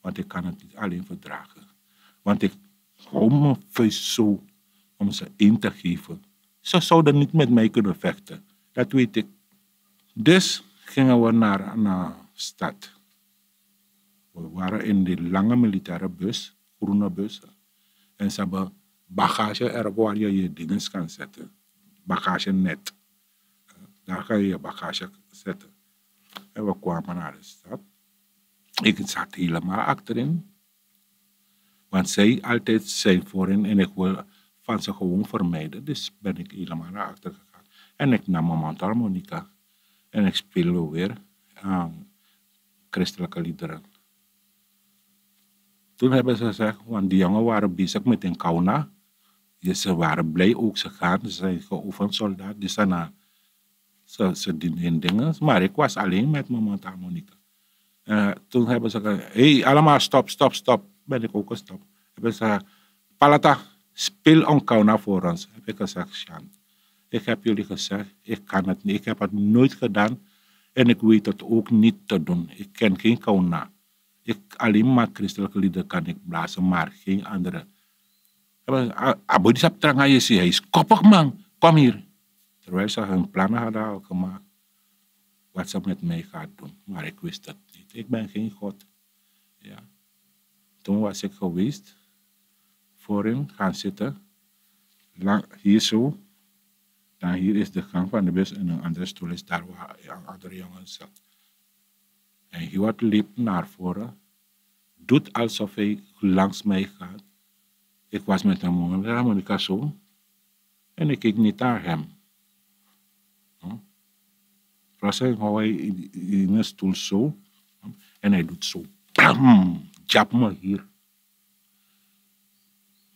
want ik kan het niet alleen verdragen. Want ik hou me vuist zo om ze in te geven. Ze zouden niet met mij kunnen vechten, dat weet ik. Dus gingen we naar een stad. We waren in die lange militaire bus, groene bus. En ze hebben bagage erop waar je je dingen kan zetten bagagenet. Daar ga je je bagage zetten. En we kwamen naar de stad. Ik zat helemaal achterin. Want zij altijd zijn voorin en ik wil van ze gewoon vermijden. Dus ben ik helemaal naar achter gegaan. En ik nam mijn mondharmonica. En ik speelde weer aan christelijke liederen. Toen hebben ze gezegd, want die jongen waren bezig met een kauna. Dus ze waren blij ook, ze gaan, ze zijn geoefend soldaat, dus daarna, ze, ze doen hun dingen. Maar ik was alleen met mijn mondharmonica. Uh, toen hebben ze gezegd, hé, hey, allemaal stop, stop, stop. Ben ik ook gestop. Hebben ze gezegd, Palata, speel een kauna voor ons. Heb ik gezegd, ik heb jullie gezegd, ik kan het niet. Ik heb het nooit gedaan en ik weet het ook niet te doen. Ik ken geen kauna. Ik, alleen maar christelijke lieden kan ik blazen, maar geen andere. Abu die sap terang je hij is koppig man, kom hier. Terwijl ze hun plannen hadden al gemaakt wat ze met mij gaat doen. Maar ik wist dat niet. Ik ben geen God. Ja. Toen was ik geweest, voorin gaan zitten, hier zo. Dan hier is de gang van de bus en een andere stoel is daar waar een andere jongen zat. En hier liep naar voren, doet alsof hij langs mij gaat ik was met harmonica zo. En ik keek niet naar hem. Plotseling hou hij in een stoel zo. En hij doet zo. Bam! Jap me hier.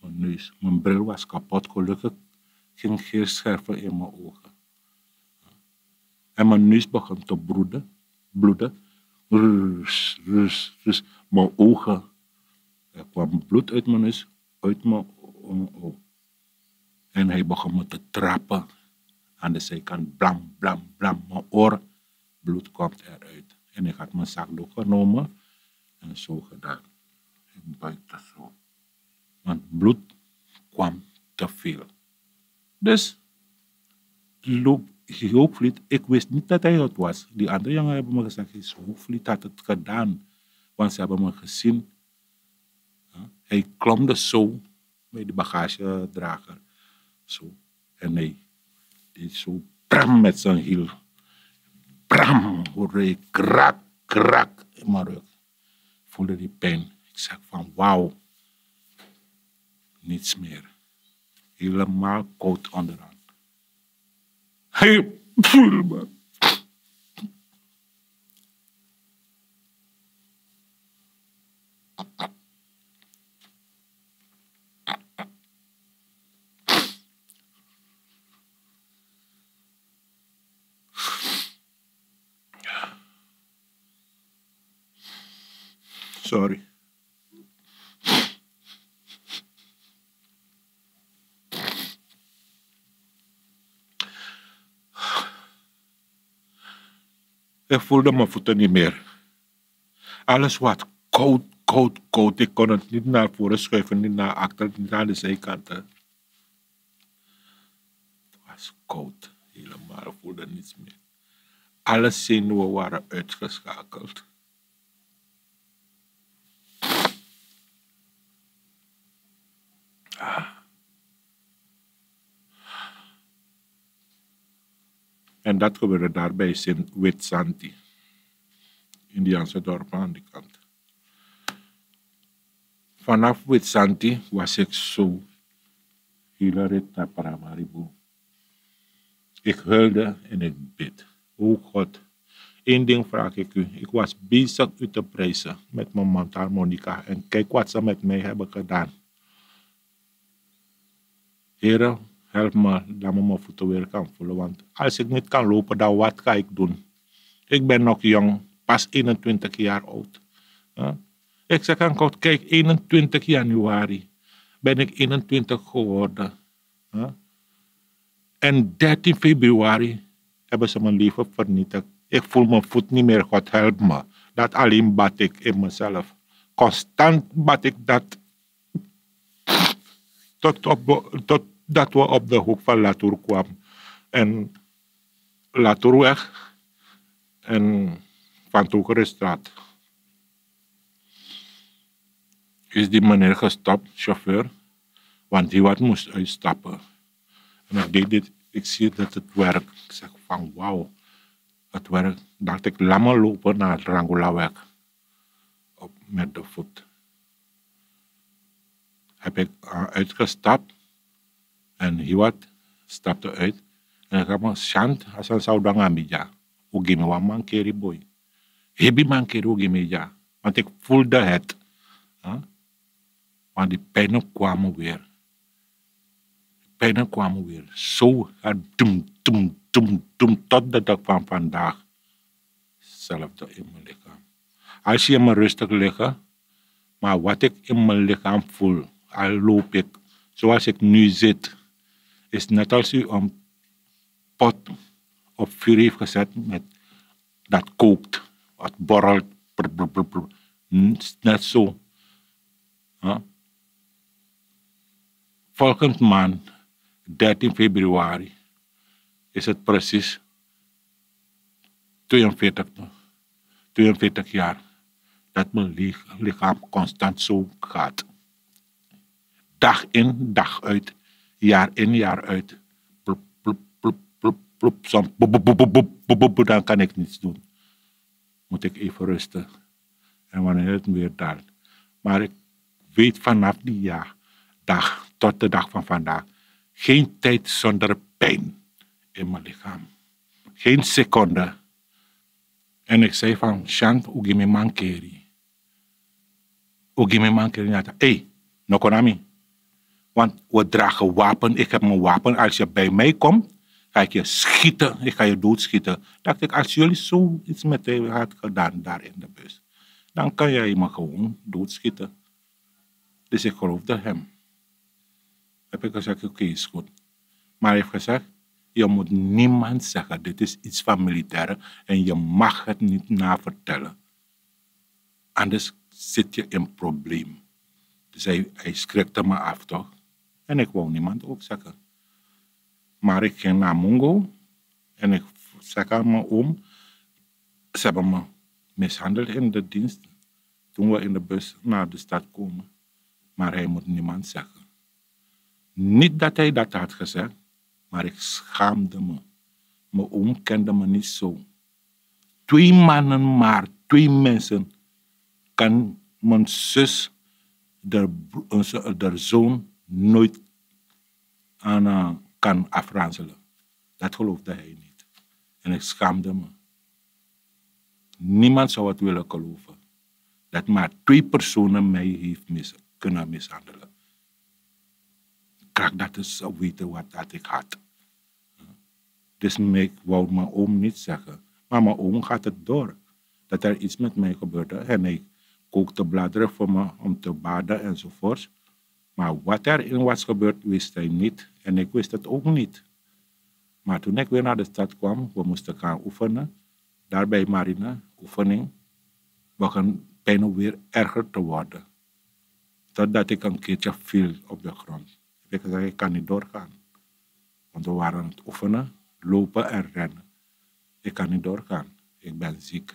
Mijn neus. Mijn bril was kapot. Gelukkig ging geen scherven in mijn ogen. En mijn neus begon te broeden, bloeden. Rus, rus, rus. Mijn ogen. Er kwam bloed uit mijn neus uit mijn oog. En hij begon me te trappen. Aan de zijkant, blam, blam, blam. Mijn oor, bloed komt eruit. En ik had mijn zakdoek genomen en zo gedaan. Ik buikte zo. Want bloed kwam te veel. Dus, loop, Ik wist niet dat hij het was. Die andere jongen hebben me gezegd, Hoopvliet had het gedaan. Want ze hebben me gezien hij klom dus zo bij de bagagedrager. Zo. En hij deed zo bram met zijn hiel. Bram, hoorde ik krak, krak in mijn rug. Ik voelde die pijn. Ik zeg van wauw. Niets meer. Helemaal koud onderaan. Hij voelde me. Sorry. Ik voelde mijn voeten niet meer. Alles wat koud, koud, koud. Ik kon het niet naar voren schuiven, niet naar achter, niet naar de zijkanten. Het was koud. helemaal, voelde niets meer. Alle zenuwen waren uitgeschakeld. En dat gebeurde daarbij in Witsanti. Indiaanse dorp aan die kant. Vanaf Witsanti was ik zo hele rit naar. Ik huilde en ik bid. O God, één ding vraag ik u. Ik was bezig u te prijzen met mijn mondharmonica. En kijk wat ze met mij hebben gedaan. Heren, help me dat me mijn voeten weer kan voelen. Want als ik niet kan lopen, dan wat ga ik doen? Ik ben nog jong, pas 21 jaar oud. Ik zeg aan God, kijk, 21 januari ben ik 21 geworden. En 13 februari hebben ze mijn leven vernietigd. Ik voel mijn voet niet meer, God help me. Dat alleen bad ik in mezelf. Constant bad ik dat. Tot, op, tot dat we op de hoek van Latour kwamen. En Latourweg en Van Toegerenstraat. Is die meneer gestopt, chauffeur, want die wat moest uitstappen. En ik deed dit, ik zie dat het werkt. Ik zeg van wauw, het werkt. Dacht ik, laat lopen naar Rangulaweg. Op, met de voet. Heb ik uh, uitgestapt en Hiwat stapte uit. En ik me chant als een saudang amija. Ugi me wan mankeri boy. Hebi mankeri ugi me ja. Want ik voelde het. Huh? Maar die pijnen kwamen weer. Die pijnen kwamen weer. Zo, dum, dum, dum, dum, tot de dag van vandaag. Hetzelfde in mijn lichaam. Als je me rustig liggen, maar wat ik in mijn lichaam voel, al loop ik zoals ik nu zit, is net als u een pot op vuur heeft gezet met, dat kookt, wat borrelt. Net zo. Volgend maand, 13 februari, is het precies 42, 42 jaar dat mijn lichaam constant zo gaat. Dag in, dag uit jaar in, jaar uit. Dan kan ik niets doen. Moet ik even rusten. En wanneer het weer daalt. Maar ik weet vanaf die dag tot de dag van vandaag, geen tijd zonder pijn in mijn lichaam. Geen seconde. En ik zei van, Shant, ugime mankeri. Ugime mankeri. Hé, hey, no konami. Want we dragen wapen. Ik heb mijn wapen. Als je bij mij komt, ga ik je schieten. Ik ga je doodschieten. Dacht ik, als jullie zoiets met mij had gedaan daar in de bus, dan kan jij me gewoon doodschieten. Dus ik geloofde hem. Heb ik gezegd, oké, is goed. Maar hij heeft gezegd, je moet niemand zeggen, dit is iets van militairen en je mag het niet navertellen. Anders zit je in een probleem. Dus hij, hij schrikte me af, toch? En ik wou niemand zeggen. Maar ik ging naar Mongo en ik zeg aan mijn oom, ze hebben me mishandeld in de dienst toen we in de bus naar de stad komen. Maar hij moet niemand zeggen. Niet dat hij dat had gezegd, maar ik schaamde me. Mijn oom kende me niet zo. Twee mannen maar, twee mensen, kan mijn zus, de, de zoon, nooit aan, kan afranselen. Dat geloofde hij niet. En ik schaamde me. Niemand zou het willen geloven. Dat maar twee personen mij heeft kunnen mishandelen. Ik dat is weten wat dat ik had. Dus ik wou mijn oom niet zeggen. Maar mijn oom gaat het door. Dat er iets met mij gebeurde. En hij kookte bladeren voor me om te baden enzovoort. Maar wat erin was gebeurd, wist hij niet. En ik wist het ook niet. Maar toen ik weer naar de stad kwam, we moesten gaan oefenen. Daar bij Marina, oefening, begon bijna weer erger te worden. Totdat ik een keertje viel op de grond. Ik zei, ik kan niet doorgaan. Want we waren aan het oefenen. lopen en rennen. Ik kan niet doorgaan. Ik ben ziek.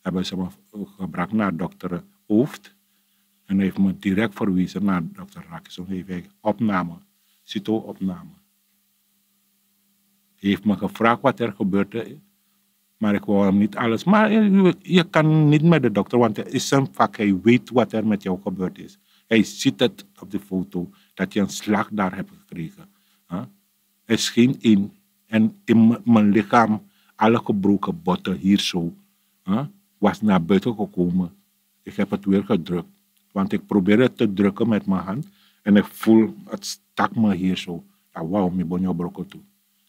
Hebben ze me gebracht naar dokter Hoofd. En heeft me direct verwezen naar dokter. Heeft hij opname, CITO-opname. Hij heeft me gevraagd wat er gebeurde. Maar ik wou hem niet alles. Maar je, kan niet met de dokter, want het is zijn vak. Hij weet wat er met jou gebeurd is. Hij ziet het op de foto dat je een slag daar hebt gekregen. Er is geen in. En in mijn lichaam, alle gebroken botten hier zo, was naar buiten gekomen. Ik heb het weer gedrukt. Want ik probeer het te drukken met mijn hand. En ik voel, het stak me hier zo. Ja, wauw, mijn bonjo brokken toe.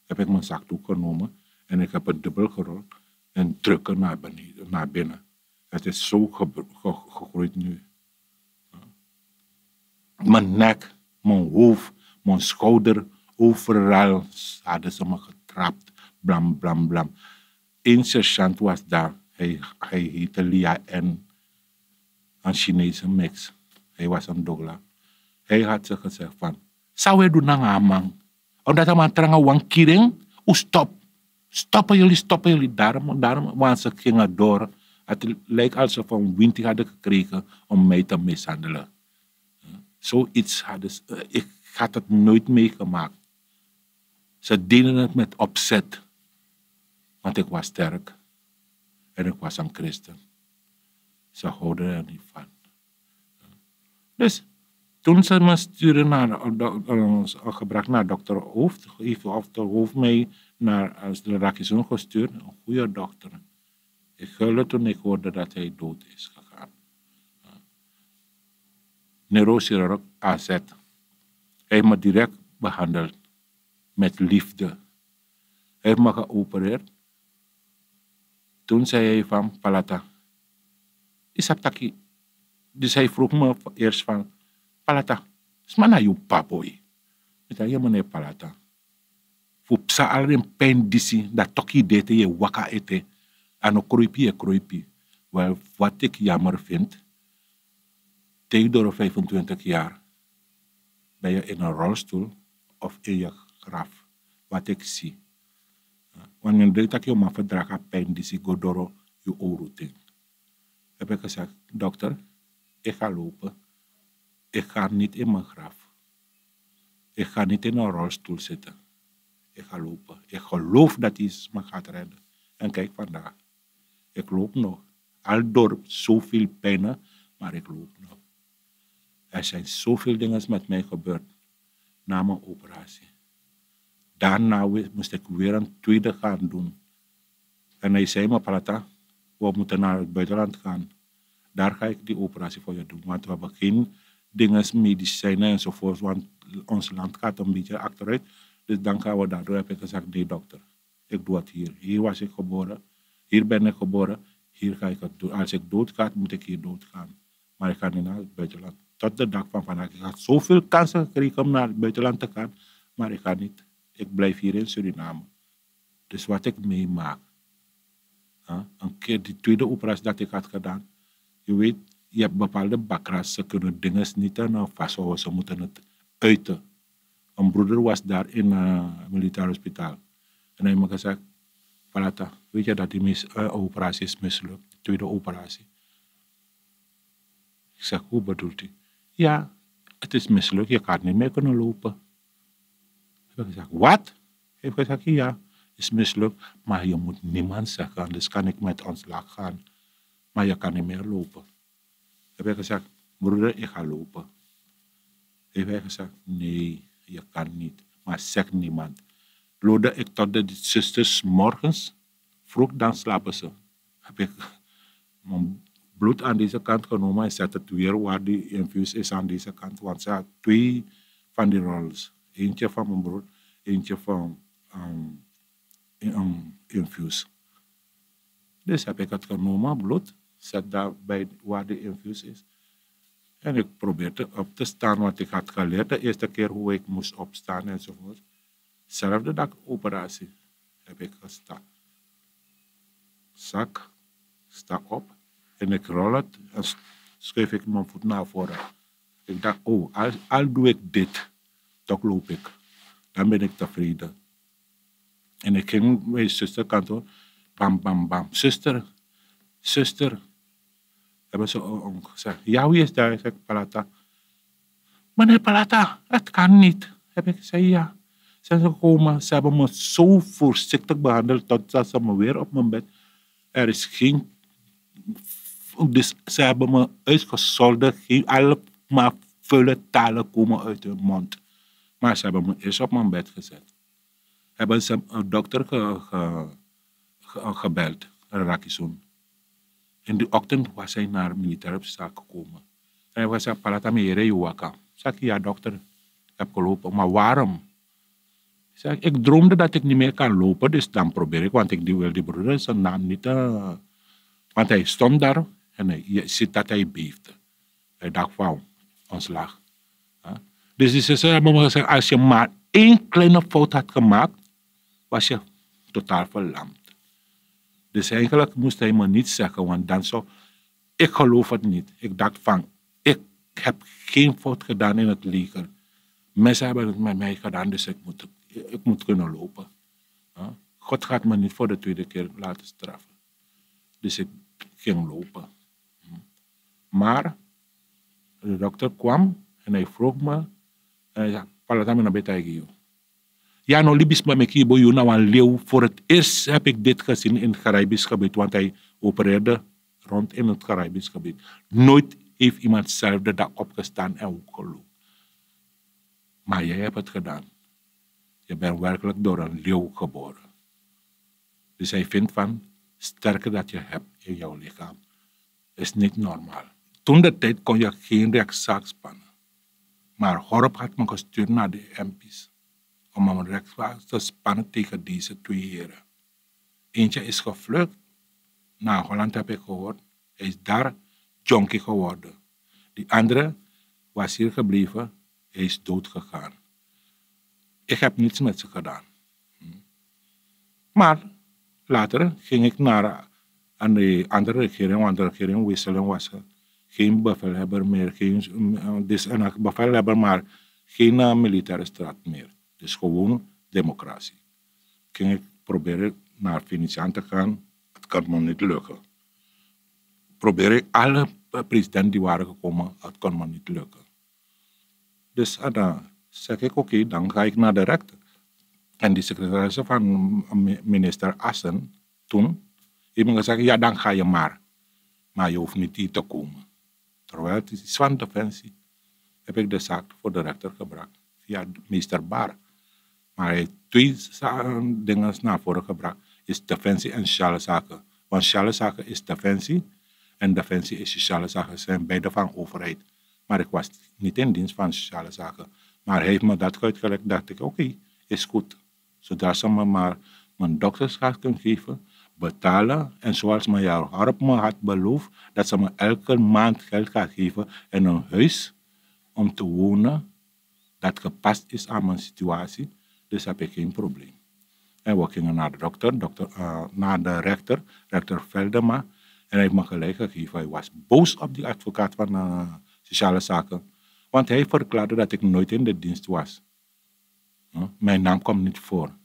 Heb ik mijn zakdoek genomen en ik heb het dubbel gerold en drukken naar, beneden, naar binnen. Het is zo gegroeid nu. Mijn nek, mijn hoofd, mijn schouder, overal hadden ze me getrapt. Blam, blam, blam. Eén sergeant was daar. Hij, hij heette Lia. Een Chinese mix. Hij was een dogla. Hij had ze gezegd van, zou je doen aan man? Omdat hij maar trangen wang kiring, stop. Stoppen jullie, stoppen jullie. Daarom, daarom, want ze gingen door. Het lijkt alsof ze een wind hadden gekregen om mij te mishandelen. Zoiets hadden ze, eh, ik had het nooit meegemaakt. Ze deden het met opzet. Want ik was sterk. En ik was een christen. Ze houden er niet van. Dus toen ze me sturen naar, uh, gebracht naar dokter Hoofd, heeft dokter Hoofd mij naar de Rakizon gestuurd, een goede dokter. Ik huilde toen ik hoorde dat hij dood is gegaan. Neurochirurg AZ. Hij heeft me direct behandeld met liefde. Hij heeft me geopereerd. Toen zei hij van Palata, is dat taki? Dus hij vroeg me eerst van, Palata, smana you papoy. Ik zei, ja meneer Palata. Fu psa alren pijn disi, dat tokkie dete je waka ete. Ano kroipi je kroipi. Wel, wat ik jammer vind, Theodore 25 jaar, ben je in een rolstoel of in je graf. Wat ik zie. Wanneer dat je maar verdragen pijn disi, godoro je oorroeting. Heb gezegd, dokter, ik ga lopen. Ik ga niet in mijn graf. Ik ga niet in een rolstoel zitten. Ik ga lopen. Ik geloof dat hij me gaat redden. En kijk vandaag. Ik loop nog. Al door zoveel pijn, maar ik loop nog. Er zijn zoveel dingen met mij gebeurd na mijn operatie. Daarna moest ik weer een tweede gaan doen. En hij zei me, Palata, we moeten naar het buitenland gaan. Daar ga ik die operatie voor je doen. Want we hebben geen dingen, medicijnen enzovoort. Want ons land gaat een beetje achteruit. Dus dan gaan we daardoor heb ik gezegd, nee dokter, ik doe het hier. Hier was ik geboren, hier ben ik geboren, hier ga ik het doen. Als ik doodga, moet ik hier doodgaan. Maar ik ga niet naar het buitenland. Tot de dag van vandaag. Ik had zoveel kansen gekregen om naar het buitenland te gaan, maar ik ga niet. Ik blijf hier in Suriname. Dus wat ik meemaak, een keer die tweede operatie dat ik had gedaan, je weet, je hebt bepaalde bakras, ze kunnen dingen niet aan vasthouden, ze moeten het uiten. Een broeder was daar in het militair hospitaal. En hij heeft me gezegd, Palata, weet je dat die mis, uh, operatie is mislukt, de tweede operatie. Ik zeg, hoe bedoelt u? Ja, het is mislukt, je gaat niet meer kunnen lopen. Ik heb gezegd, wat? Hij heeft gezegd, ja, het is mislukt, maar je moet niemand zeggen, dus kan ik met ontslag gaan. Maar je kan niet meer lopen. Heb ik gezegd, broeder, ik ga lopen. Heeft hij gezegd, nee, je kan niet. Maar zeg niemand. Lode ik tot de zusters morgens, vroeg dan slapen ze. Heb ik mijn bloed aan deze kant genomen en zet het weer waar die infuus is aan deze kant. Want ze had twee van die rolls. Eentje van mijn broer, eentje van um, um, infuus. Dus heb ik het genomen, bloed, zet daar bij waar de infuus is. En ik probeerde op te staan, want ik had geleerd de eerste keer hoe ik moest opstaan enzovoort. Zelfde dag operatie heb ik gestaan. Zak, sta op en ik rol het en schuif ik mijn voet naar voren. Ik dacht, oh, al, al doe ik dit, toch loop ik. Dan ben ik tevreden. En ik ging mijn zuster kantoor. Bam, bam, bam. Zuster, zuster. Hebben ze gezegd. Ja, wie is daar? Zeg, Palata. Meneer Palata, het kan niet. Heb ik gezegd, ja. Zijn ze gekomen. Ze hebben me zo voorzichtig behandeld totdat ze me weer op mijn bed. Er is geen. Dus ze hebben me uitgesolden. Geen alle maar vuile talen komen uit hun mond. Maar ze hebben me eerst op mijn bed gezet. Hebben ze een dokter ge, ge, ge, gebeld. In de ochtend was hij naar militaire zaak gekomen. En hij was Palata Meere Iwaka. Zeg ja dokter, ik heb gelopen. Maar waarom? Zeg, ik droomde dat ik niet meer kan lopen, dus dan probeer ik, want ik wil die broeder zijn naam niet. Uh, want hij stond daar en je ziet dat hij beefde. Hij dacht, wauw, ontslag. Dus ze hebben me als je maar één kleine fout had gemaakt, was je totaal verlamd. Dus eigenlijk moest hij me niet zeggen, want dan zou... Ik geloof het niet. Ik dacht van, ik heb geen fout gedaan in het leger. Mensen hebben het met mij gedaan, dus ik moet, ik moet kunnen lopen. God gaat me niet voor de tweede keer laten straffen. Dus ik ging lopen. Maar de dokter kwam en hij vroeg me, en hij zei, Palatami naar bed Ja, no libis me me kibo you nou een leeuw. Voor het eerst heb ik dit gezien in het Caribisch gebied, want hij opereerde rond in het Caribisch gebied. Nooit heeft iemand zelf de opgestaan en ook gelopen. Maar jij hebt het gedaan. Je bent werkelijk door een leeuw geboren. Dus hij vindt van, sterker dat je hebt in jouw lichaam, is niet normaal. Toen de tijd kon je geen rechtszaak spannen. Maar Horop had me gestuurd naar de MP's om een rechtszaak te spannen tegen deze twee heren. Eentje is gevlucht. Naar Holland heb ik gehoord. Hij is daar jonkie geworden. Die andere was hier gebleven. Hij is dood gegaan. Ik heb niets met ze gedaan. Hm. Maar later ging ik naar de andere regering, want de regering wisseling was geen bevelhebber meer, geen, dus een bevelhebber, maar geen uh, militaire straat meer. Dus gewoon democratie. Ging ik proberen naar Venetiaan te gaan, het kan me niet lukken. Probeer alle presidenten die waren gekomen, het kon me niet lukken. Dus dan zeg ik, oké, dan ga ik naar de rechter. En die secretaris van minister Assen toen, heeft me gezegd, ja, dan ga je maar. Maar je hoeft niet hier te komen. Terwijl het is van defensie, heb ik de zaak voor de rechter gebracht. Via minister Bar. Maar hij heeft twee dingen naar voren gebracht. Is defensie en sociale zaken. Want sociale zaken is defensie. En defensie is sociale zaken. zijn beide van overheid. Maar ik was niet in dienst van sociale zaken. Maar hij heeft me dat uitgelegd. dacht ik, oké, is goed. Zodra ze me maar mijn doktersgraad kunnen geven, betalen. En zoals mijn Harp me had beloofd, dat ze me elke maand geld gaat geven en een huis om te wonen dat gepast is aan mijn situatie. Dus heb ik geen probleem. En we gingen naar de dokter, dokter uh, naar de rechter, rechter Veldema. En hij heeft me gelijk gegeven. Hij was boos op die advocaat van uh, sociale zaken. Want hij verklaarde dat ik nooit in de dienst was. Huh? Mijn naam komt niet voor.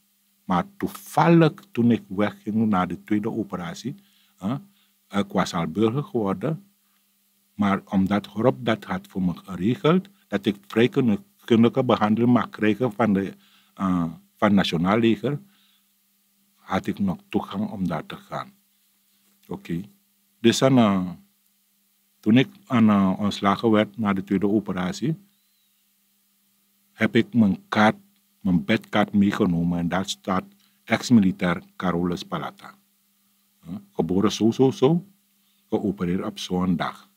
Maar toevallig toen ik wegging naar de tweede operatie, huh, ik was al burger geworden. Maar omdat Rob dat had voor me geregeld, dat ik vrijkundige behandeling mag krijgen van de uh, van Nationaal Leger, had ik nog toegang om daar te gaan. Oké. Dus uh, toen ik aan uh, ontslagen werd na de tweede operatie, heb ik mijn kaart mijn bedkaart meegenomen en daar staat ex-militair Carolus Palata. Geboren zo, zo, zo, geopereerd op zo'n dag.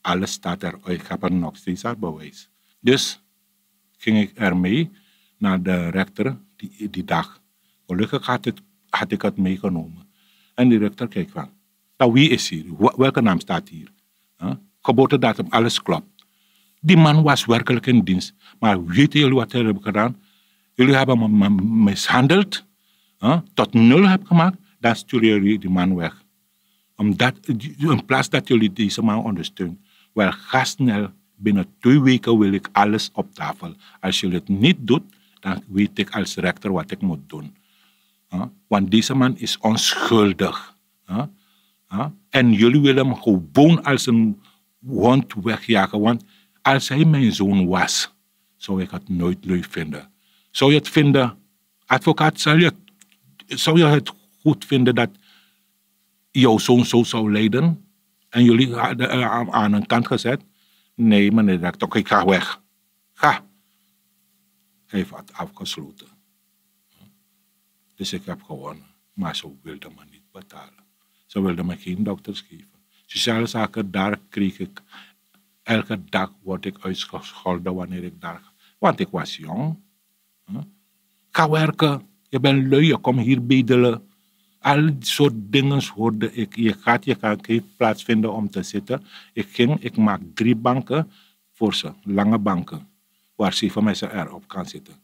Alles staat er, ik heb er nog steeds aan bewijs. Dus ging ik ermee naar de rechter die, die dag. Gelukkig had, had ik het meegenomen. En die rechter kijkt van, nou wie is hier? Welke naam staat hier? Geboortedatum, alles klopt. Die man was werkelijk in dienst. Maar weten jullie wat heeft gedaan? jullie hebben me mishandeld, huh, tot nul hebben gemaakt, dan sturen jullie die man weg. Omdat, in plaats dat jullie deze man ondersteunen. Wel, ga snel, binnen twee weken wil ik alles op tafel. Als jullie het niet doet, dan weet ik als rechter wat ik moet doen. Want deze man is onschuldig. En jullie willen hem gewoon als een hond wegjagen. Want als hij mijn zoon was, zou ik het nooit leuk vinden. Zou je het vinden, advocaat, zou je, het goed vinden dat jouw zoon zo zou lijden? En jullie hadden aan een kant gezet? Nee, meneer rector, ik ga weg. Ga. Heeft het afgesloten. Dus ik heb gewonnen. Maar ze wilden me niet betalen. Ze wilden me geen dokters geven. Sociale zaken, daar kreeg ik... Elke dag word ik uitgescholden wanneer ik daar... Want ik was jong. Ga werken. Je bent lui, je komt hier bedelen. Al soort dingen hoorde ik. Je gaat, je kan geen plaats vinden om te zitten. Ik ging, ik maak drie banken voor ze. Lange banken. Waar zeven mensen erop kan zitten.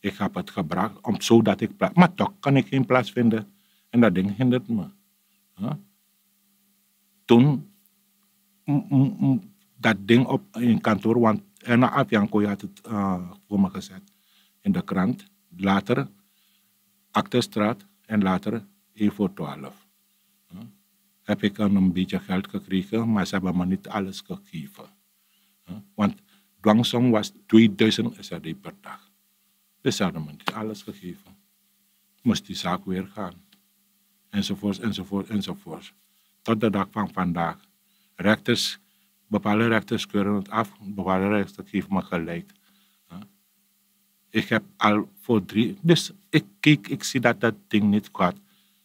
Ik heb het gebracht om, zodat ik plaats... Maar toch kan ik geen plaats vinden. En dat ding hindert me. Toen... dat ding op in kantoor, want Erna Afjanko had het uh, voor gezet. In de krant. Later Actestraat en later 1 voor 12. Heb ik een beetje geld gekregen, maar ze hebben me niet alles gegeven. Want dwangsom was 2000 SRD per dag. Dus hadden me niet alles gegeven. Moest die zaak weer gaan. Enzovoort, enzovoort, enzovoort. Tot de dag van vandaag. Rechters, bepaalde rechters keuren het af, bepaalde rechters geven me gelijk. Ik heb al voor drie. Dus ik kijk, ik zie dat dat ding niet gaat.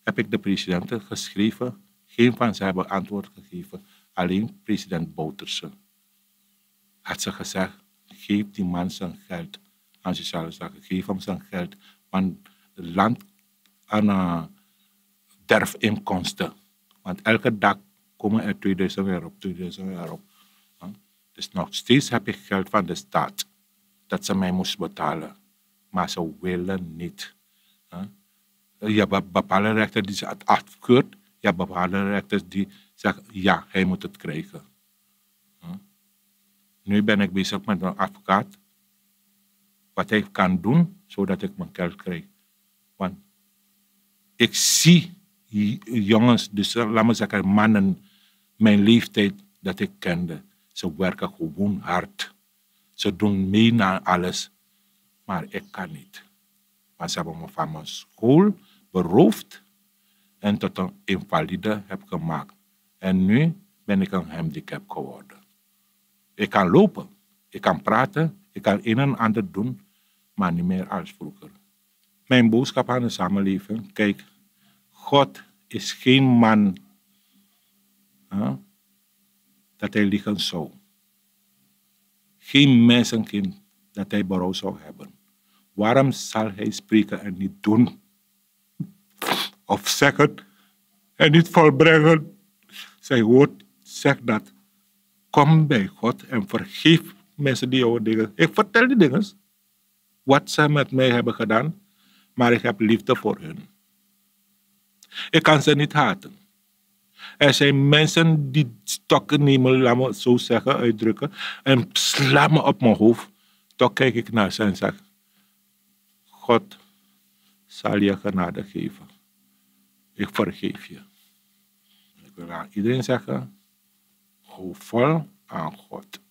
Heb ik de president geschreven. Geen van ze hebben antwoord gegeven. Alleen president Bouterse. Had ze gezegd: geef die man zijn geld aan sociale zaken. Geef hem zijn geld. Want het land aan uh, derfinkomsten. Want elke dag komen er 2000 euro, 2000 euro. Dus nog steeds heb ik geld van de staat dat ze mij moest betalen. Maar ze willen niet. Je hebt bepaalde rechters die ze het afkeurt. Je hebt bepaalde rechters die zeggen, ja, hij moet het krijgen. Nu ben ik bezig met een advocaat. Wat hij kan doen, zodat ik mijn geld krijg. Want ik zie jongens, dus laat me zeggen mannen, mijn leeftijd dat ik kende. Ze werken gewoon hard. Ze doen mee naar alles. Maar ik kan niet. Want ze hebben me van mijn school beroofd en tot een invalide heb gemaakt. En nu ben ik een handicap geworden. Ik kan lopen, ik kan praten, ik kan een en ander doen, maar niet meer als vroeger. Mijn boodschap aan de samenleving, kijk, God is geen man dat hij liegen zou. Geen mensenkind dat hij berouw zou hebben. Waarom zal hij spreken en niet doen? Of zeggen en niet volbrengen? Zijn woord zegt dat. Kom bij God en vergeef mensen die jouw dingen. Ik vertel die dingen. Wat ze met mij hebben gedaan. Maar ik heb liefde voor hun. Ik kan ze niet haten. Er zijn mensen die stokken nemen, laat me zo zeggen, uitdrukken, en slaan me op mijn hoofd. Toch kijk ik naar ze en zeg, God zal je genade geven. Ik vergeef je. Ik wil aan iedereen zeggen, vol aan God.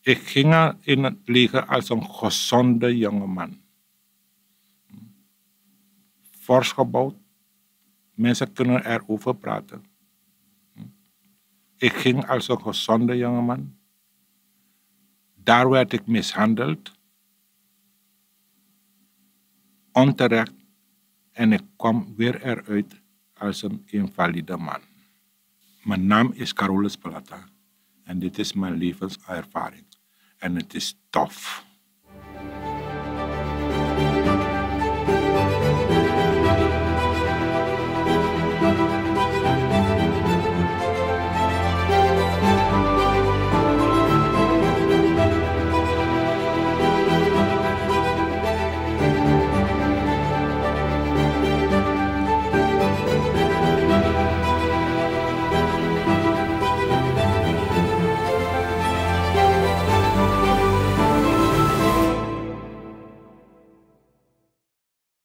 Ik ging in het leger als een gezonde jongeman. Fors gebouwd. Mensen kunnen erover praten. Ik ging als een gezonde jongeman. Daar werd ik mishandeld onterecht en ik kwam weer eruit als een invalide man. Mijn naam is Carolus Plata en dit is mijn levenservaring. En het is tof.